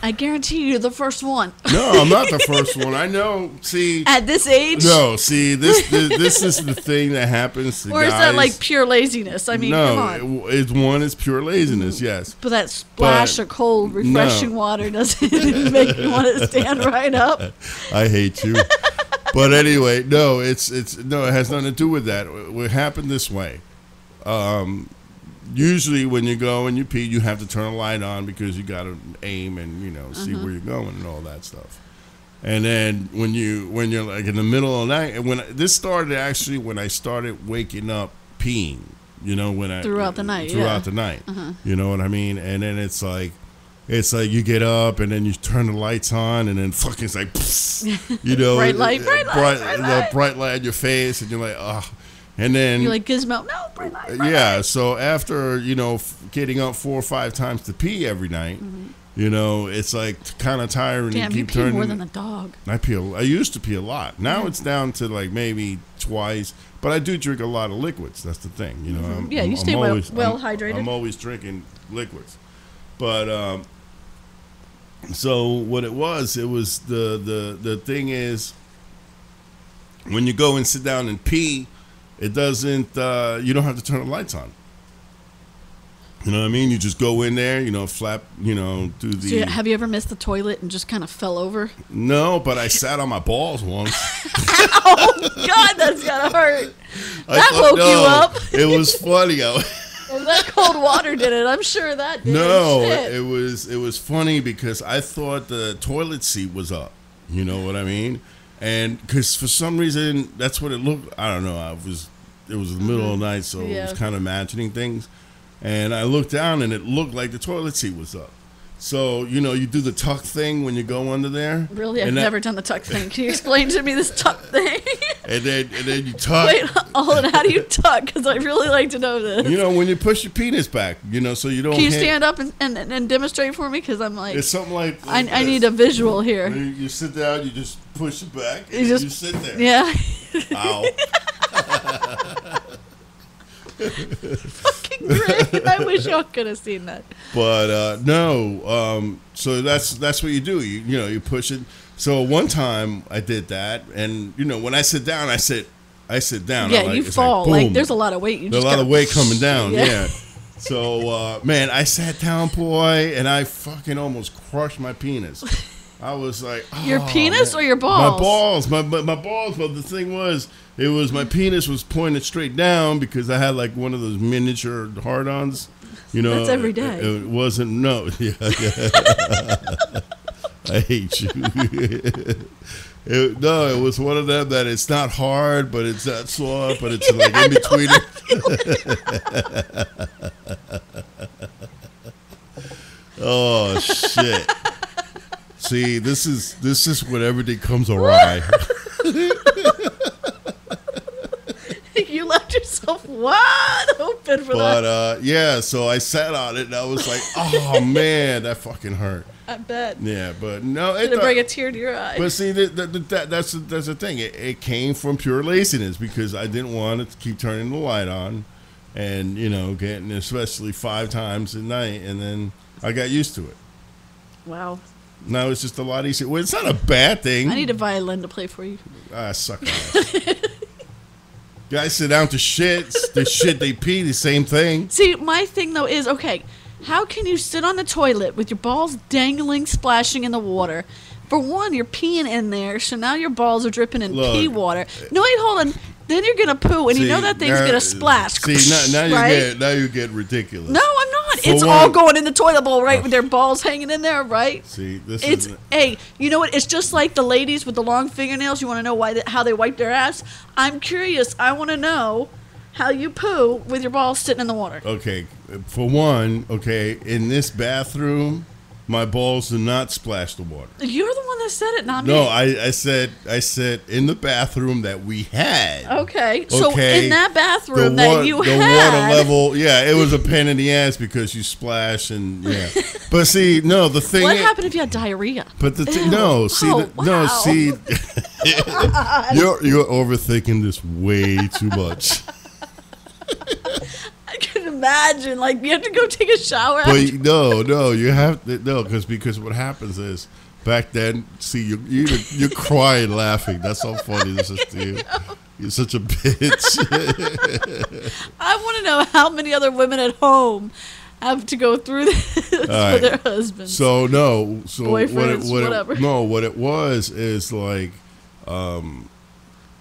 I guarantee you, you're the first one. No, I'm not the first one. I know. See, At this age, no, see, this this, this is the thing that happens to or is guys. that like pure laziness? I mean, come on. no, it, it's one is pure laziness. Yes. But that splash But- of cold, refreshing No. water doesn't make you want to stand right up. I hate you. but anyway, no, it's it's no, it has nothing to do with that. It happened this way? Um, usually when you go and you pee, you have to turn a light on because you got to aim and you know see where you're going and all that stuff. And then when you when you're like in the middle of the night, and when this started actually when I started waking up peeing, you know when I Throughout the night, throughout yeah. Uh-huh. the night, you know what I mean. And then it's like. It's like you get up and then you turn the lights on and then fucking it's like, you know, Bright light, uh, bright light, bright, light. bright light in your face, and you're like, oh, and then You're like Gizmo. No, bright light, bright yeah. So after you know f- getting up four or five times to pee every night, you know, it's like kind of tiring. Mm-hmm. Damn, you keep pee turning. more than a dog. I pee. a- I used to pee a lot. Now it's down to like maybe twice. But I do drink a lot of liquids. That's the thing. You know. I'm, Mm-hmm. Yeah, you I'm- stay I'm well- always- well I'm- hydrated. I'm always drinking liquids. But um, so what it was, it was the the the thing is when you go and sit down and pee, it doesn't. Uh, you don't have to turn the lights on. You know what I mean? You just go in there, you know, flap, you know, do the. So you- have you ever missed the toilet and just kind of fell over? no, but I sat on my balls once. Oh God, that's gotta hurt. I That thought- woke you up. it was funny. I, that cold water did it. I'm sure that did. no, Shit. it was it was funny because I thought the toilet seat was up. You know what I mean? And because for some reason that's what it looked. I don't know. I was it was the middle of mm-hmm. the night, so I Yeah. was kind of imagining things. And I looked down, and it looked like the toilet seat was up. So you know, you do the tuck thing when you go under there. Really, I've that- never done the tuck thing. Can you explain to me this tuck thing? And then and then you tuck. Wait, hold on. How do you tuck? Because I really like to know this. You know, when you push your penis back, you know, so you don't. Can you hit- stand up and, and, and demonstrate for me? Because I'm like, It's something like. I, like I this. need a visual here. You, you sit down, you just push it back, and You just- you sit there. Yeah. Ow. Fucking great. I wish y'all could have seen that. But uh, no, um, so that's that's what you do. You you know you push it. So one time I did that, and you know when I sit down, I sit I sit down. Yeah, like- you fall. Like, boom. there's a lot of weight. You There's just a lot of weight coming down. Yeah. Yeah. So uh, man, I sat down, boy, and I fucking almost crushed my penis. I was like, Your "Oh, penis man." or your balls? My balls, my, my my balls. But the thing was, it was my penis was pointed straight down because I had like one of those miniature hard-ons. You know, That's every it- It, wasn't no. Yeah, yeah. I hate you. It, no, it was one of them that it's not hard, but it's not soft, but it's like in between. It. oh shit! See, this is this is when everything comes awry. you left yourself wide open for But that. uh, yeah, so I sat on it and I was like, oh man, that fucking hurt. I bet. Yeah, but no, it, Gonna bring a tear to your eye. But see, that, that, that, that's the- that's the thing. It, it came from pure laziness because I didn't want to keep turning the light on, and you know, getting especially five times a night, and then I got used to it. wow. Now it's just a lot easier. Well, it's not a bad thing. I need a violin to play for you. ah, suck. Guys sit down to shit. The shit they pee, the same thing. See, my thing though is okay. How can you sit on the toilet with your balls dangling, splashing in the water? For one, you're peeing in there, so now your balls are dripping in Look, pee water. No, wait, hold on. Then you're gonna poo, and you know that thing's now- gonna splash. See, now, now you right? get now you get ridiculous. No, I'm not. For it's all going in the toilet bowl, right, with their balls hanging in there, right? See, this It's is hey, you know what? It's just like the ladies with the long fingernails. You want to know why? They, how they wipe their ass? I'm curious. I want to know how you poo with your balls sitting in the water. Okay, for one, okay, in this bathroom, my balls do not splash the water. You're the one that said it, not No, me. I, I said I said in the bathroom that we had. Okay, so in that bathroom wa- that you the had, water level, yeah, it was a pain in the ass because you splash and yeah. But see, no, the thing. what is- happened if you had diarrhea? But the thing, no, see, Oh, the, no, see, you're you're overthinking this way too much. I can imagine. Like you have to go take a shower. But no, no, you have to no, because because what happens is back then, see, you you you're crying laughing. That's how funny this is to you. You're such a bitch. I want to know how many other women at home have to go through this right. with their husbands. so no, so what it, what whatever. it, no, what it was is like, um,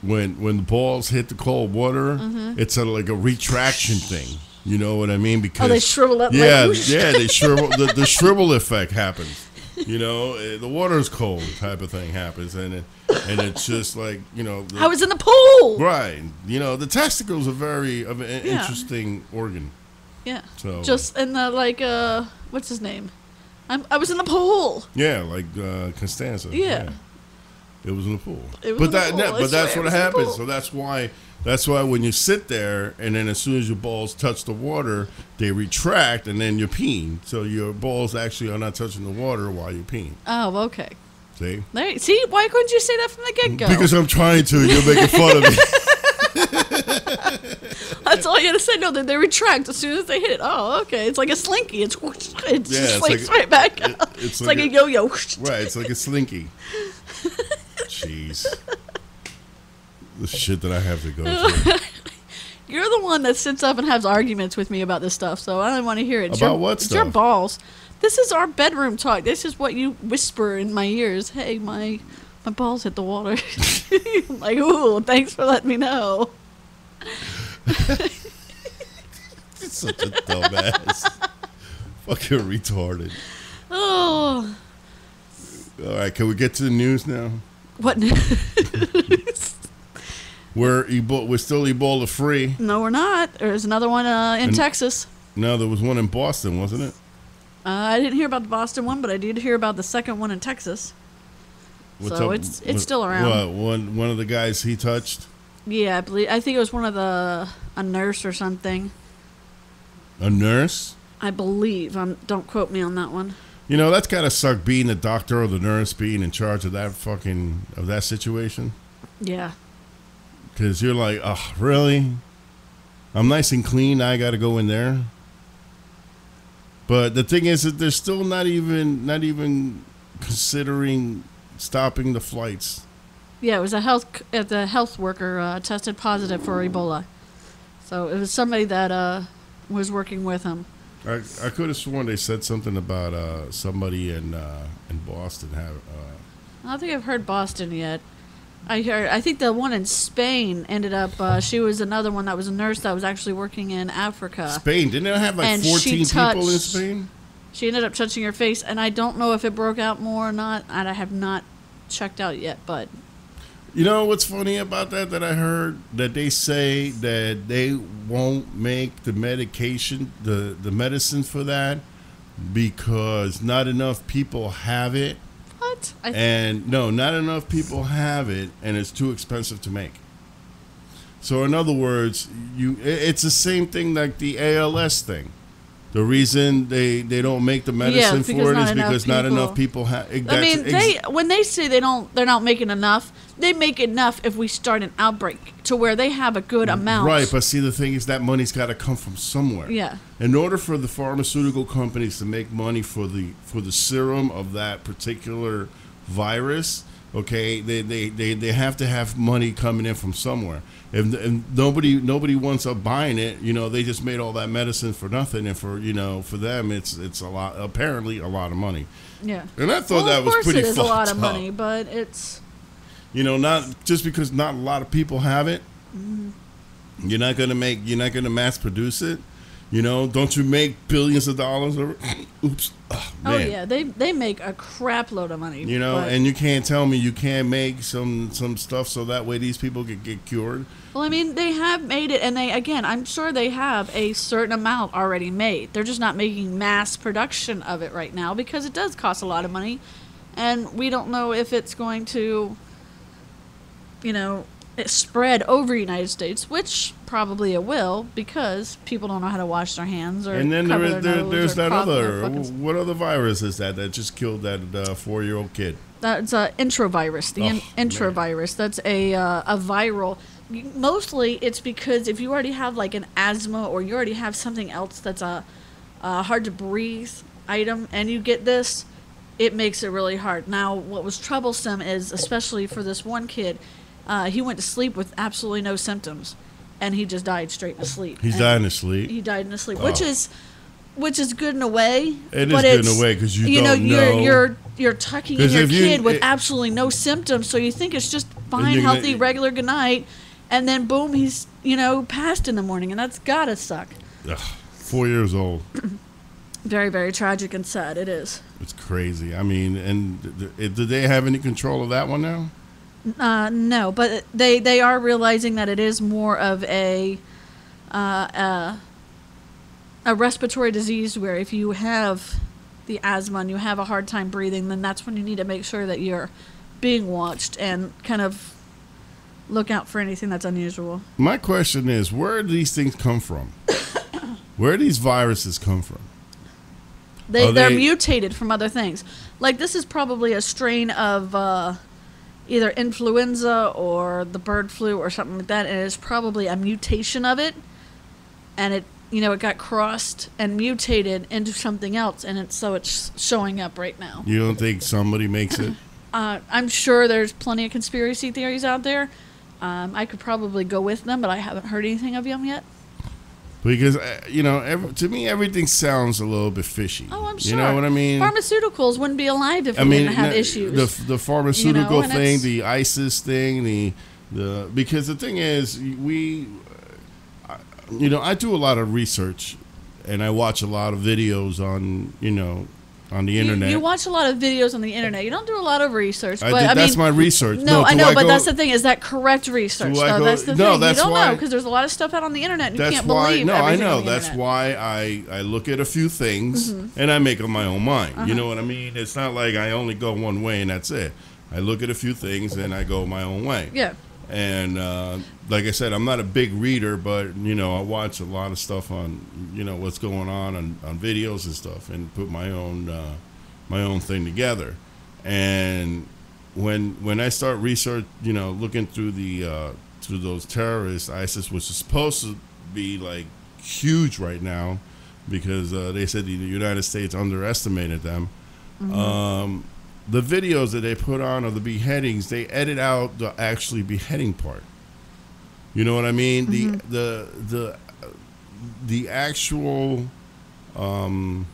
when when the balls hit the cold water, Mm-hmm. it's a like a retraction thing. You know what I mean? Because Oh, they shrivel up Yeah, whoosh. yeah, they shrivel. The, the shrivel effect happens. You know, eh, the water's cold type of thing happens, and it, and it's just like you know. The, I was in the pool. right. You know, the testicles are very of an Yeah. interesting organ. Yeah. So- just in the like uh, what's his name? I'm, I was in the pool. Yeah, like uh, Constanza. Yeah. It was in the pool. It was but that, pool. but that's what it was in the happens. So that's why that's why when you sit there and then as soon as your balls touch the water, they retract and then you're peeing. So your balls actually are not touching the water while you're peeing. Oh, okay. See? There, see, why couldn't you say that from the get go? Because I'm trying to. You're making fun of me. That's all you had to say. No, they, they retract as soon as they hit it. Oh, okay. It's like a slinky. It's whoosh, it Yeah, just it's slinks like- right back it- up. it's It's, like like, a- a yo-yo. right. It's like a slinky. The shit that I have to go through. You're the one that sits up and has arguments with me about this stuff, so I don't want to hear it. It's About your, what it's your balls. This is our bedroom talk. This is what you whisper in my ears. Hey, my my balls hit the water. I'm like, ooh, thanks for letting me know. Such a dumbass. Fucking retarded. Oh, All right, can we get to the news now? What news? We're Ebo- we're still Ebola free. no, we're not. There's another one uh, in And- Texas. No, there was one in Boston, wasn't it? Uh, I didn't hear about the Boston one, but I did hear about the second one in Texas. So it's- it's what- still around. What, one one of the guys he touched, Yeah, I believe. I think it was one of the a nurse or something. a nurse. I believe. Um, don't quote me on that one. You know that's gotta suck being the doctor or the nurse being in charge of that fucking of that situation. Yeah. Because you're like, oh, really? I'm nice and clean. I got to go in there. But the thing is that they're still not even not even considering stopping the flights. Yeah, it was a health uh, the health worker uh, tested positive for Ebola. So it was somebody that uh, was working with him. I, I could have sworn they said something about uh, somebody in uh, in Boston have. Uh, I don't think I've heard Boston yet. I heard. I think the one in Spain ended up. Uh, she was another one that was a nurse that was actually working in Africa. Spain didn't it have like and she 14 people in Spain? She ended up touching her face, and I don't know if it broke out more or not. And I have not checked out yet, but You know what's funny about that? That I heard that they say that they won't make the medication, the the medicine for that, because not enough people have it, what? I and no, not enough people have it, and it's too expensive to make. So in other words, you it's the same thing like the ALS thing. The reason they, they don't make the medicine because for it is not is enough because not enough people have. It. I mean, they when they say they don't, they're not making enough. They make enough if we start an outbreak to where they have a good mm, amount. Right, but see, the thing is that money's got to come from somewhere. Yeah. In order for the pharmaceutical companies to make money for the for the serum of that particular virus, okay, they they, they, they have to have money coming in from somewhere. If, if nobody nobody wants up buying it, you know, they just made all that medicine for nothing, and for you know, for them, it's it's a lot. Apparently, a lot of money. yeah. And I thought well, that was pretty. of course it is a lot of up. money, but it's You know, not just because not a lot of people have it, mm-hmm. you're not gonna make you're not gonna mass produce it. You know, don't you make billions of dollars? Over, oops, ah, oh, oh yeah, they they make a crap load of money. You know, but- and you can't tell me you can't make some some stuff so that way these people can get cured. well, I mean, they have made it, and they again, I'm sure they have a certain amount already made. They're just not making mass production of it right now because it does cost a lot of money, and we don't know if it's going to, you know, it spread over the United States, which probably it will because people don't know how to wash their hands or And then there cover is their there, nose there's that in other fucking- what other virus is that that just killed that uh, four year old kid? That's a enterovirus. The in- Oh, man. enterovirus. That's a uh, a viral. Mostly, it's because if you already have like an asthma or you already have something else that's a, a hard to breathe item, and you get this, it makes it really hard. Now, what was troublesome is, especially for this one kid, uh, he went to sleep with absolutely no symptoms, and he just died straight in his sleep. He's And dying to sleep. He died in his sleep, which Oh. is. Which is good in a way. It is but good in a way because you you know you're know. you're you're tucking in your if you- kid with it- absolutely no symptoms, so you think it's just fine, you're gonna- healthy, regular good night, and then boom, he's you know passed in the morning, and that's gotta suck. ugh, four years old. Very, very tragic and sad. It is. It's crazy. I mean, and th- th- do they have any control of that one now? Uh, no, but they they are realizing that it is more of a uh, uh, a respiratory disease where if you have the asthma and you have a hard time breathing, then that's when you need to make sure that you're being watched and kind of look out for anything that's unusual. My question is, where do these things come from? where do these viruses come from? They Are they're they- mutated from other things. Like this is probably a strain of uh, either influenza or the bird flu or something like that, and it's probably a mutation of it, and it you know it got crossed and mutated into something else, and it's so it's showing up right now. You don't think somebody makes it? Uh, I'm sure there's plenty of conspiracy theories out there. Um, I could probably go with them, but I haven't heard anything of them yet. Because uh, you know, every, to me, everything sounds a little bit fishy. Oh, I'm sure. You know what I mean? Pharmaceuticals wouldn't be alive if I we mean, didn't have n- issues. The the pharmaceutical and thing, the ISIS thing, the the because the thing is, we, you know, I do a lot of research, and I watch a lot of videos on you know on the You- internet. You, watch a lot of videos on the internet. You don't do a lot of research. I But did- I that's mean, my research. No, No, I know, I but go- that's the thing. Is that correct research? Though? go- that's the No, thing. that's you don't why- know because there's a lot of stuff out on the internet. And you can't why. believe No, I know. That's internet. why I I look at a few things Mm-hmm. and I make up my own mind. Uh-huh. You know what I mean? It's not like I only go one way and that's it. I look at a few things and I go my own way. Yeah. And uh, like I said, I'm not a big reader, but you know, I watch a lot of stuff on you know what's going on on, on videos and stuff, and put my own uh, my own thing together. And when when I start research, you know, looking through the uh, through those terrorists, ISIS, which is supposed to be like huge right now, because uh, they said the United States underestimated them. Um, the videos that they put on of the beheadings, they edit out the actually beheading part. You know what I mean? The the the the actual um,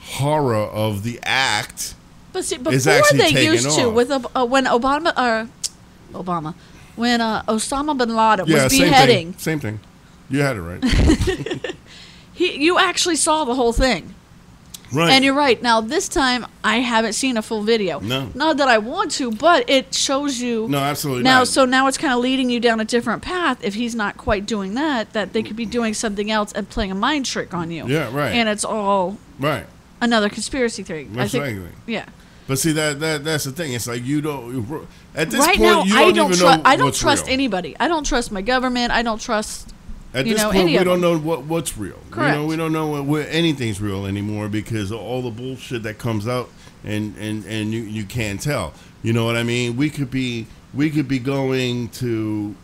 horror of the act. But see, before they used to, off. with uh, when Obama or Obama, when uh, Osama bin Laden yeah, was same beheading, thing. Same thing. You had it right. he you actually saw the whole thing. Right. And you're right. Now this time I haven't seen a full video. No. Not that I want to, but it shows you. no, absolutely Now, not. so now it's kind of leading you down a different path. If he's not quite doing that, that they could be doing something else and playing a mind trick on you. Yeah, right. And it's all right. another conspiracy theory. I think. right. Yeah. But see that that that's the thing. It's like you don't at this right point now, you I don't, don't even trust. know I don't trust real. anybody. I don't trust my government. I don't trust. At you this know, point, we don't them. know what what's real. You Correct. know, we don't know what, what anything's real anymore because of all the bullshit that comes out, and and and you you can't tell. You know what I mean? We could be we could be going to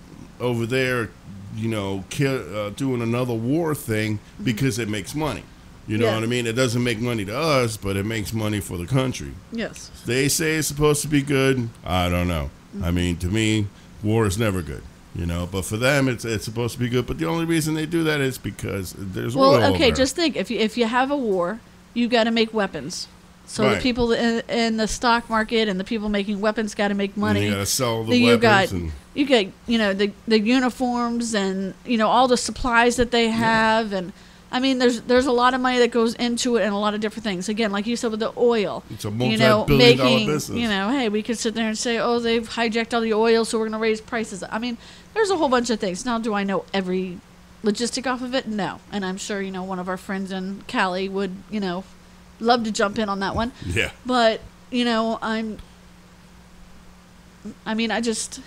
over there, you know, kill, uh, doing another war thing because it makes money. You know Yeah. what I mean? It doesn't make money to us, but it makes money for the country. Yes. They say it's supposed to be good. I don't know. I mean, to me, war is never good. You know, but for them, it's it's supposed to be good. But the only reason they do that is because there's Well, over okay. there. Just think if you if you have a war, you got to make weapons. So the people in, in the stock market and the people making weapons got to make And money. you gotta sell the Then you weapons got and you get you know the the uniforms and you know all the supplies that they have and I mean there's there's a lot of money that goes into it and a lot of different things. Again, like you said with the oil, It's a you know, making business. you know, hey, we could sit there and say, oh, they've hijacked all the oil, so we're going to raise prices. I mean, there's a whole bunch of things. Now, do I know every logistic off of it? No, and I'm sure you know one of our friends in Cali would you know love to jump in on that one. yeah, But, you know, I'm I mean, I just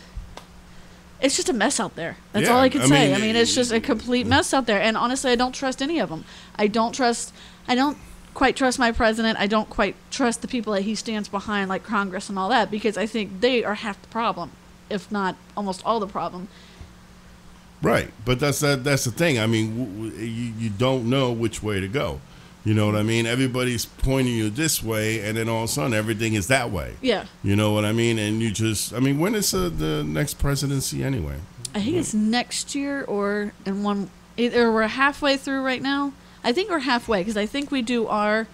it's just a mess out there. That's Yeah, all I can I say. mean, I mean, it's just a complete mm. mess out there. And honestly, I don't trust any of them. I don't trust I don't quite trust my president. I don't quite trust the people that he stands behind like Congress and all that because I think they are half the problem, if not almost all the problem. right. But that's that. That's the thing. I mean, w- w- you you don't know which way to go. You know what I mean? Everybody's pointing you this way, and then all of a sudden, everything is that way. Yeah. You know what I mean? And you just, I mean, when is uh, the next presidency anyway? I think it's next year or in one. Either we're halfway through right now. I think we're halfway because I think we do our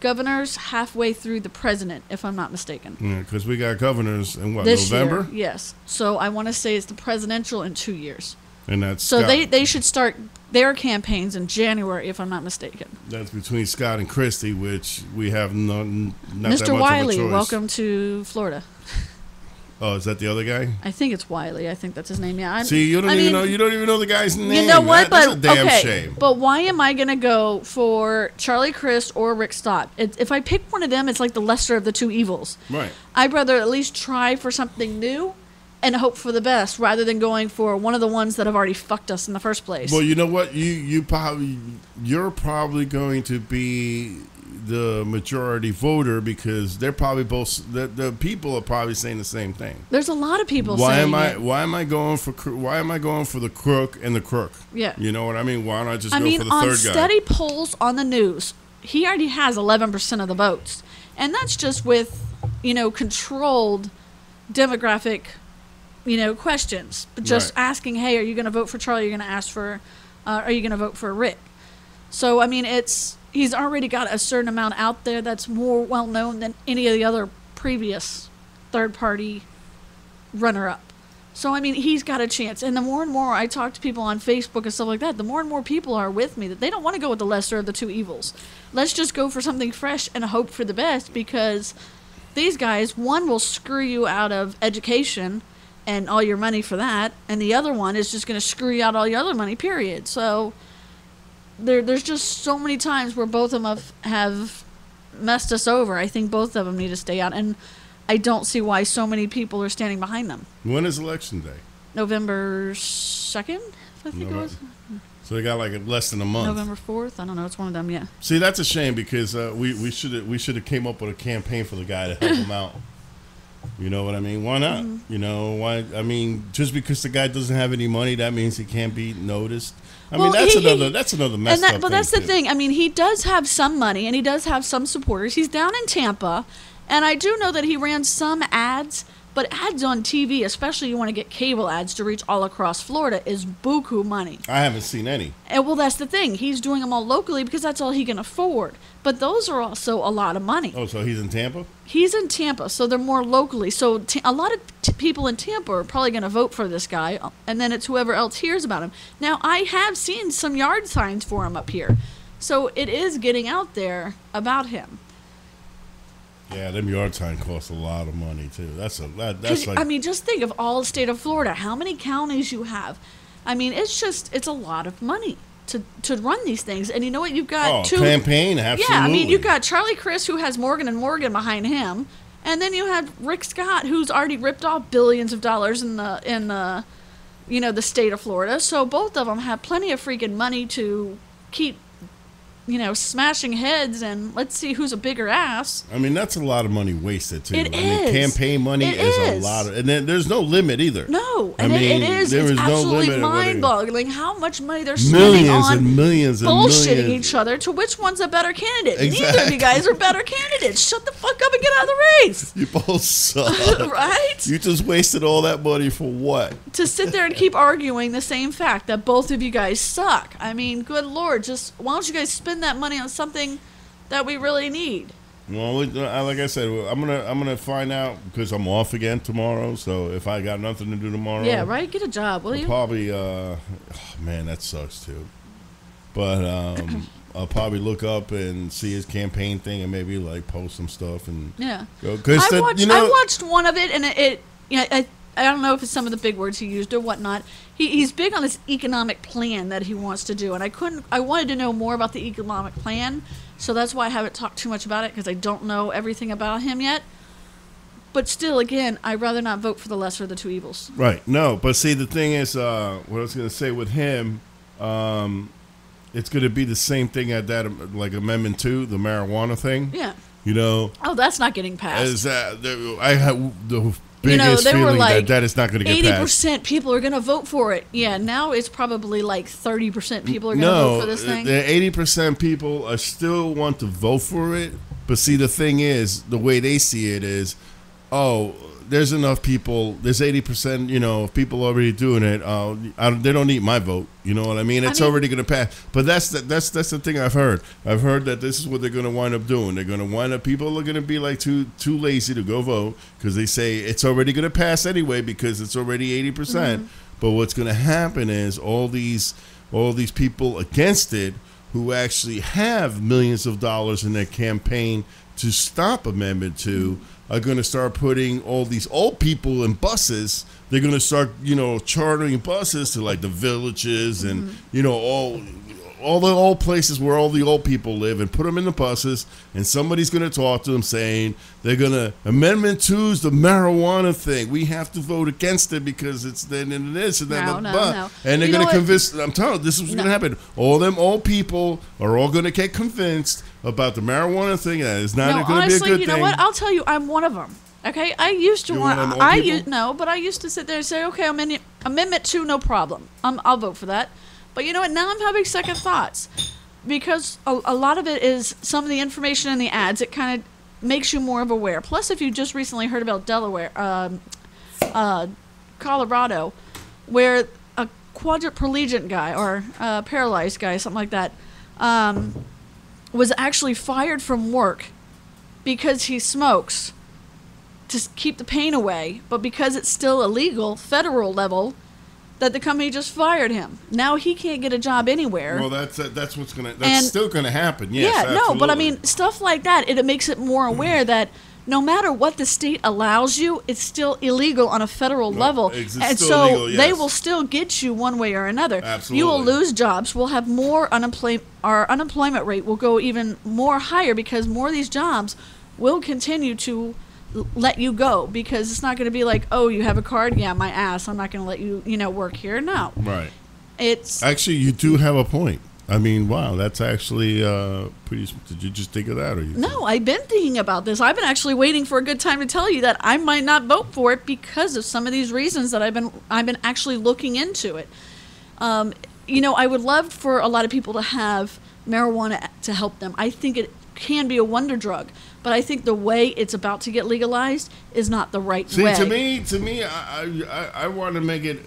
governors halfway through the president, if I'm not mistaken. Because we got governors in what this November? year, yes. So I want to say it's the presidential in two years. And that's So Scott. they they should start their campaigns in January, if I'm not mistaken. that's between Scott and Christie, which we have no, not that Mr. much Wyllie, of a welcome to Florida. Oh, is that the other guy? I think it's Wyllie. I think that's his name. Yeah. I'm, See, you don't I even mean, know. You don't even know the guy's name. You know what? That- but a damn okay. shame. But why am I gonna go for Charlie Crist or Rick Scott? It, if I pick one of them, it's like the lesser of the two evils. Right. I'd rather at least try for something new and hope for the best, rather than going for one of the ones that have already fucked us in the first place. Well, you know what? You you probably you're probably going to be the majority voter because they're probably both the, the people are probably saying the same thing. There's a lot of people Why saying am I it. why am I going for why am I going for the crook and the crook? Yeah. You know what I mean? Why don't I just I go mean, for the on third guy? steady polls on the news, he already has 11% of the votes. And that's just with, you know, controlled demographic, you know, questions. But just Right. asking, hey, are you going to vote for Charlie? Are you going to ask for, uh, are you going to vote for Rick? So, I mean, it's, he's already got a certain amount out there that's more well known than any of the other previous third party runner up. So I mean, he's got a chance. And the more and more I talk to people on Facebook and stuff like that, the more and more people are with me that they don't want to go with the lesser of the two evils. Let's just go for something fresh and hope for the best because these guys, one will screw you out of education and all your money for that, and the other one is just going to screw you out all your other money. Period. So there, there's just so many times where both of them have, have messed us over. I think both of them need to stay out, and I don't see why so many people are standing behind them. when is election day? November second, I think it was. So they got like less than a month. November fourth. I don't know. It's one of them. Yeah. See, that's a shame because uh, we we should we should have came up with a campaign for the guy to help him out. You know what I mean? Why not? Mm-hmm. You know why? I mean, just because the guy doesn't have any money, that means he can't be noticed. I Well, mean, that's he- he- another that's another messed and that, up. but that's the too. thing. I mean, he does have some money and he does have some supporters. He's down in Tampa, and I do know that he ran some ads. But ads on TV, especially you want to get cable ads to reach all across Florida, is buku money. I haven't seen any. And well, that's the thing. He's doing them all locally because that's all he can afford. But those are also a lot of money. Oh, so he's in Tampa. He's in Tampa, so they're more locally. So t- a lot of t- people in Tampa are probably going to vote for this guy, uh, and then it's whoever else hears about him. Now, I have seen some yard signs for him up here, so it is getting out there about him. Yeah, them yard sign cost a lot of money too. That's a that, that's like I mean, just think of all the state of Florida, how many counties you have. I mean, it's just it's a lot of money to to run these things. And you know what? You've got oh two campaign. Absolutely. Yeah, I mean, you've got Charlie Crist, who has Morgan and Morgan behind him, and then you have Rick Scott, who's already ripped off billions of dollars in the in the, you know, the state of Florida. So both of them have plenty of freaking money to keep, you know, smashing heads, and let's see who's a bigger ass. I mean, that's a lot of money wasted too. It I mean, campaign money is, is. a lot of, and then there's no limit either. No, And it, mean, it is. there It's is no absolutely what it- mind-boggling how much money they're spending Millions on and millions and bullshitting millions. each other to which one's a better candidate. Neither of you guys are better candidates. Shut the fuck up and get out of the race. You both suck. right? you just wasted all that money for what? to sit there and keep arguing the same fact that both of you guys suck. I mean, good lord, just why don't you guys spend that money on something that we really need? Well, uh, like I said, I'm gonna I'm gonna find out because I'm off again tomorrow. So if I got nothing to do tomorrow, Yeah, right. Get a job, will I'll you? probably. Uh, oh, man, that sucks too. But um, I'll probably look up and see his campaign thing and maybe like post some stuff and Yeah. go. Because I watched. you know, I watched one of it, and it. it you know, I, I don't know if it's some of the big words he used or whatnot. He, he's big on this economic plan that he wants to do, and I couldn't. I wanted to know more about the economic plan, so that's why I haven't talked too much about it because I don't know everything about him yet. But still, again, I'd rather not vote for the lesser of the two evils. Right. No, but see, the thing is, uh, what I was going to say with him, um, it's going to be the same thing at that, um, like Amendment Two, the marijuana thing. Yeah. You know, Oh, that's not getting passed. as that I have the you know, they were feeling like that that is not going to get eighty passed. percent people are going to vote for it. Yeah, now it's probably like thirty percent people are going to No, vote for this thing. the eighty percent people are still want to vote for it. But see, the thing is, the way they see it is, oh, there's enough people. There's eighty percent, you know, of people already doing it. Uh, I, don't- they don't need my vote. You know what I mean? It's mean- already going to pass. But that's the, that's that's the thing I've heard. I've heard that this is what they're going to wind up doing. They're going to wind up. People are going to be like too too lazy to go vote because they say it's already going to pass anyway because it's already 80%. percent Mm-hmm. But what's going to happen is all these all these people against it who actually have millions of dollars in their campaign to stop Amendment 2 are going to start putting all these old people in buses. They're going to start, you know, chartering buses to like the villages and, mm-hmm. you know, all all the old places where all the old people live and put them in the buses and somebody's going to talk to them saying they're going to amendment 2 is the marijuana thing we have to vote against it because it's then and this and then No, the no, but no. and they're going to convince i'm telling you this is what's going to happen all them old people are all going to get convinced about the marijuana thing and it's not no, going to be a good thing. honestly, you know thing what? I'll tell you, I'm one of them. Okay, I used to You're want. one of them old I used no, but I used to sit there and say, okay, amendment amendment two, no problem. Um, I'll vote for that. But you know what? Now I'm having second thoughts because a, a lot of it is some of the information in the ads. It kind of makes you more of aware. Plus, if you just recently heard about Delaware, um, uh, Colorado, where a quadriplegic guy or a paralyzed guy, something like that, um, was actually fired from work because he smokes to keep the pain away, but because it's still illegal, federal level, that the company just fired him. Now he can't get a job anywhere. well that's uh, that's what's going to that's And- still going to happen yes yeah, no, but I mean stuff like that. It, it makes it more mm-hmm. aware that no matter what the state allows you, it's still illegal on a federal level, it's- it's and so illegal, they will still get you one way or another. You will lose jobs. We'll have more unemployment. Our unemployment rate will go even more higher because more of these jobs will continue to let you go because it's not going to be like, oh, you have a card, yeah, my ass. I'm not going to let you, you know, work here. No, right it's Actually, you do have a point. I mean, wow, that's actually uh, pretty. Did you just think of that, or you? No, I've been thinking about this. I've been actually waiting for a good time to tell you that I might not vote for it because of some of these reasons that I've been I've been actually looking into it. Um, you know, I would love for a lot of people to have marijuana to help them. I think it can be a wonder drug, but I think the way it's about to get legalized is not the right See, way. to me, to me, I, I, I- want to make it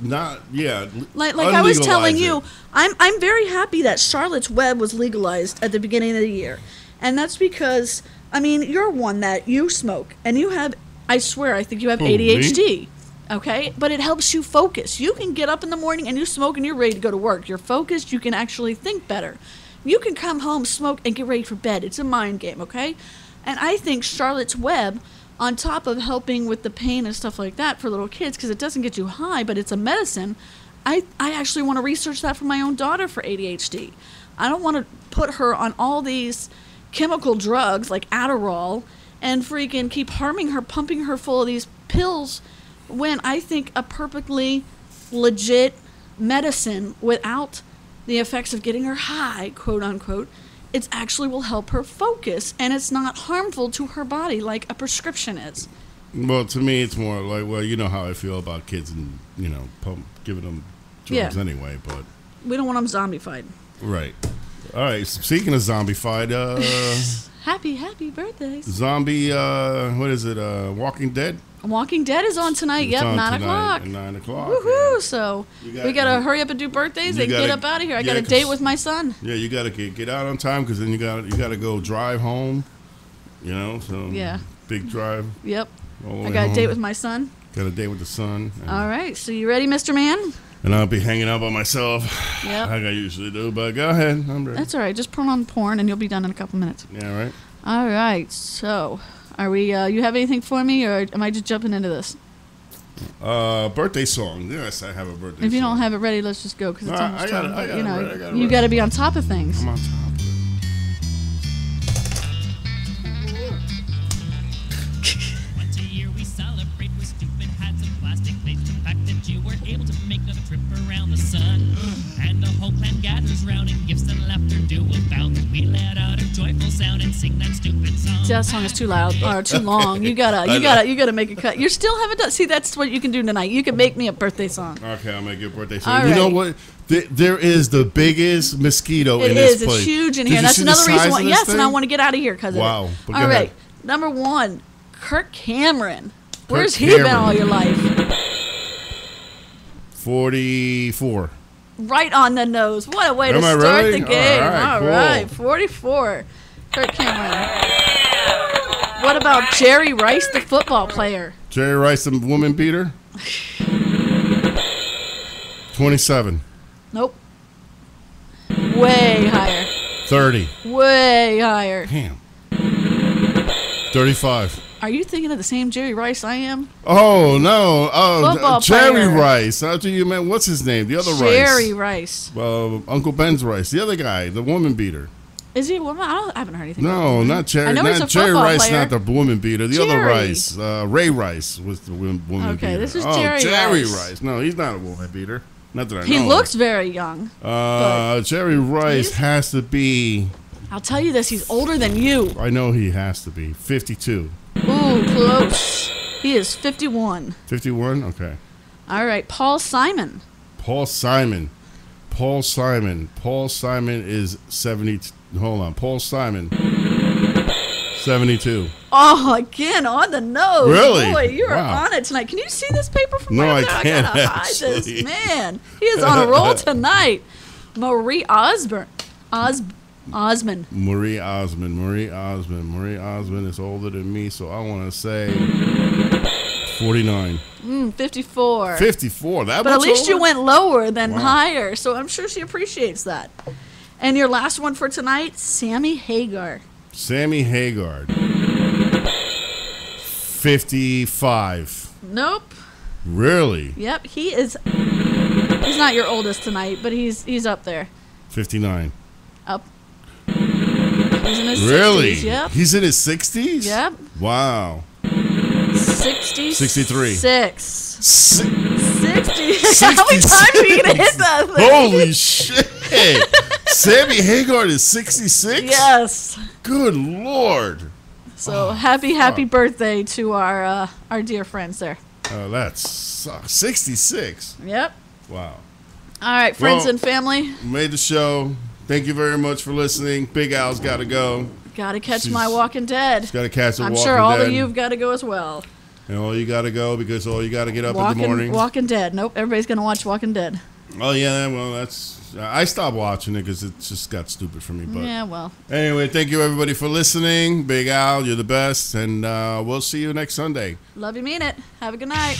not. Yeah, like like I was telling unlegalize you. I'm I'm very happy that Charlotte's Web was legalized at the beginning of the year, and that's because I mean you're one that you smoke and you have I swear I think you have me? ADHD. Okay, but it helps you focus. You can get up in the morning and you smoke and you're ready to go to work. You're focused. You can actually think better. You can come home, smoke, and get ready for bed. It's a mind game, okay? And I think Charlotte's Web, on top of helping with the pain and stuff like that for little kids, because it doesn't get you high, but it's a medicine. I, I actually want to research that for my own daughter for ADHD. I don't want to put her on all these chemical drugs like Adderall and freaking keep harming her, pumping her full of these pills when I think a perfectly legit medicine without the effects of getting her high, quote unquote, it actually will help her focus and it's not harmful to her body like a prescription is. Well, to me, it's more like, well, you know how I feel about kids and you know, pump, giving them drugs Yeah. anyway. But We don't want them zombified. right, all right. Speaking of zombified, uh, Happy, happy birthdays. zombie, uh, what is it? Uh, Walking Dead. Walking Dead is on tonight. It's yep, on 9 tonight o'clock. Nine o'clock. Woohoo! yeah. So You got- we gotta hurry up and do birthdays and get gotta- up out of here. I yeah, got a date with my son. Yeah, you gotta get, get out on time because then you gotta you gotta go drive home. You know, so Yeah. big drive. Yep. I got a date with my son. Got a date with the son. All right. So you ready, Mr. Man? And I'll be hanging out by myself, Yep. like I usually do. But go ahead, I'm ready. That's all right. Just put on porn and you'll be done in a couple minutes. yeah, right. All right. So, are we? Uh, you have anything for me, or am I just jumping into this? Uh, birthday song. Yes, I have a birthday. If you song. don't have it ready, let's just go because it's almost I got time. it, I got you it know, ready, I got it you got to be on top of things. I'm on top. Clan round and gifts and laughter do abound. We let out a joyful sound and sing that stupid song. That song is too loud or too long. You gotta, you gotta, you gotta make a cut. You still haven't done. See, that's what you can do tonight. You can make me a birthday song. Okay, I'll make you a birthday song. All You know what? There is the biggest mosquito It in this is. It's huge in Did here. That's another reason why. of this Yes, and I want to get out of here because Wow. of it. But All ahead. Number one, Kirk Cameron. Where's he Cameron. been all your life? Forty-four. Right on the nose. What a way Am to I start really? the game. All right, All cool. right, 44. Kirk Cameron. What about Jerry Rice, the football player? Jerry Rice, the woman beater. 27, Nope. Way higher. 30. Way higher. Damn. 35. Are you thinking of the same Jerry Rice I am? Oh no! Oh, Football Jerry player. Rice. After you meant what's his name? The other Jerry Rice. Jerry Rice. Uh, Uncle Ben's Rice. The other guy, the woman beater. Is he a woman? I, don't, I haven't heard anything. No, not Jerry. I know he's not Jerry Rice. player. Not the woman beater. The other Rice. Uh, Ray Rice was the woman, Okay, beater. this is oh, Jerry Jerry Rice. Rice. No, he's not a woman beater. Not that I He know. He looks very young. Uh, Jerry Rice has to be. I'll tell you this: he's older than you. I know he has to be 52. Ooh, close. He is 51. 51. Okay. All right, Paul Simon. Paul Simon. Paul Simon. Paul Simon is 70. Hold on. Paul Simon. 72. Oh, again on the nose. Really? Boy, you're Wow. on it tonight. Can you see this paper from No, right I can't, gotta hide this man. He is on a roll tonight. Marie Osborne. Os Osmond. Marie Osmond. Marie Osmond. Marie Osmond is older than me, so I want to say 49. Mm, 54. 54. That But at least you went lower than Wow. higher, so I'm sure she appreciates that. And your last one for tonight, Sammy Hagar. Sammy Hagar. 55. Nope. Really? Yep, he is. He's not your oldest tonight, but he's he's up there. 59. He's in his Really? 60s. Yep. He's in his 60s? Yep. Wow. 60. 63. Six. Si- 60. How many times are you gonna hit that thing? Holy shit! Sammy Hagar is 66? Yes. Good lord. So happy, happy birthday to our uh, our dear friends there. Oh, that sucks. 66. Yep. Wow. All right, friends Well- and family. Made the show. Thank you very much for listening. Big Al's got to go. Got to catch She's- my Walking Dead. Got to catch a I'm Walking sure all Dead. of you've got to go as well. And all you got to go because all you got to get up in the morning. Walking Dead. Nope, everybody's gonna watch Walking Dead. Oh, yeah. Well, that's. I stopped watching it because it just got stupid for me. But yeah, well, anyway, thank you everybody for listening. Big Al, you're the best. And uh, we'll see you next Sunday. love you, mean it. Have a good night.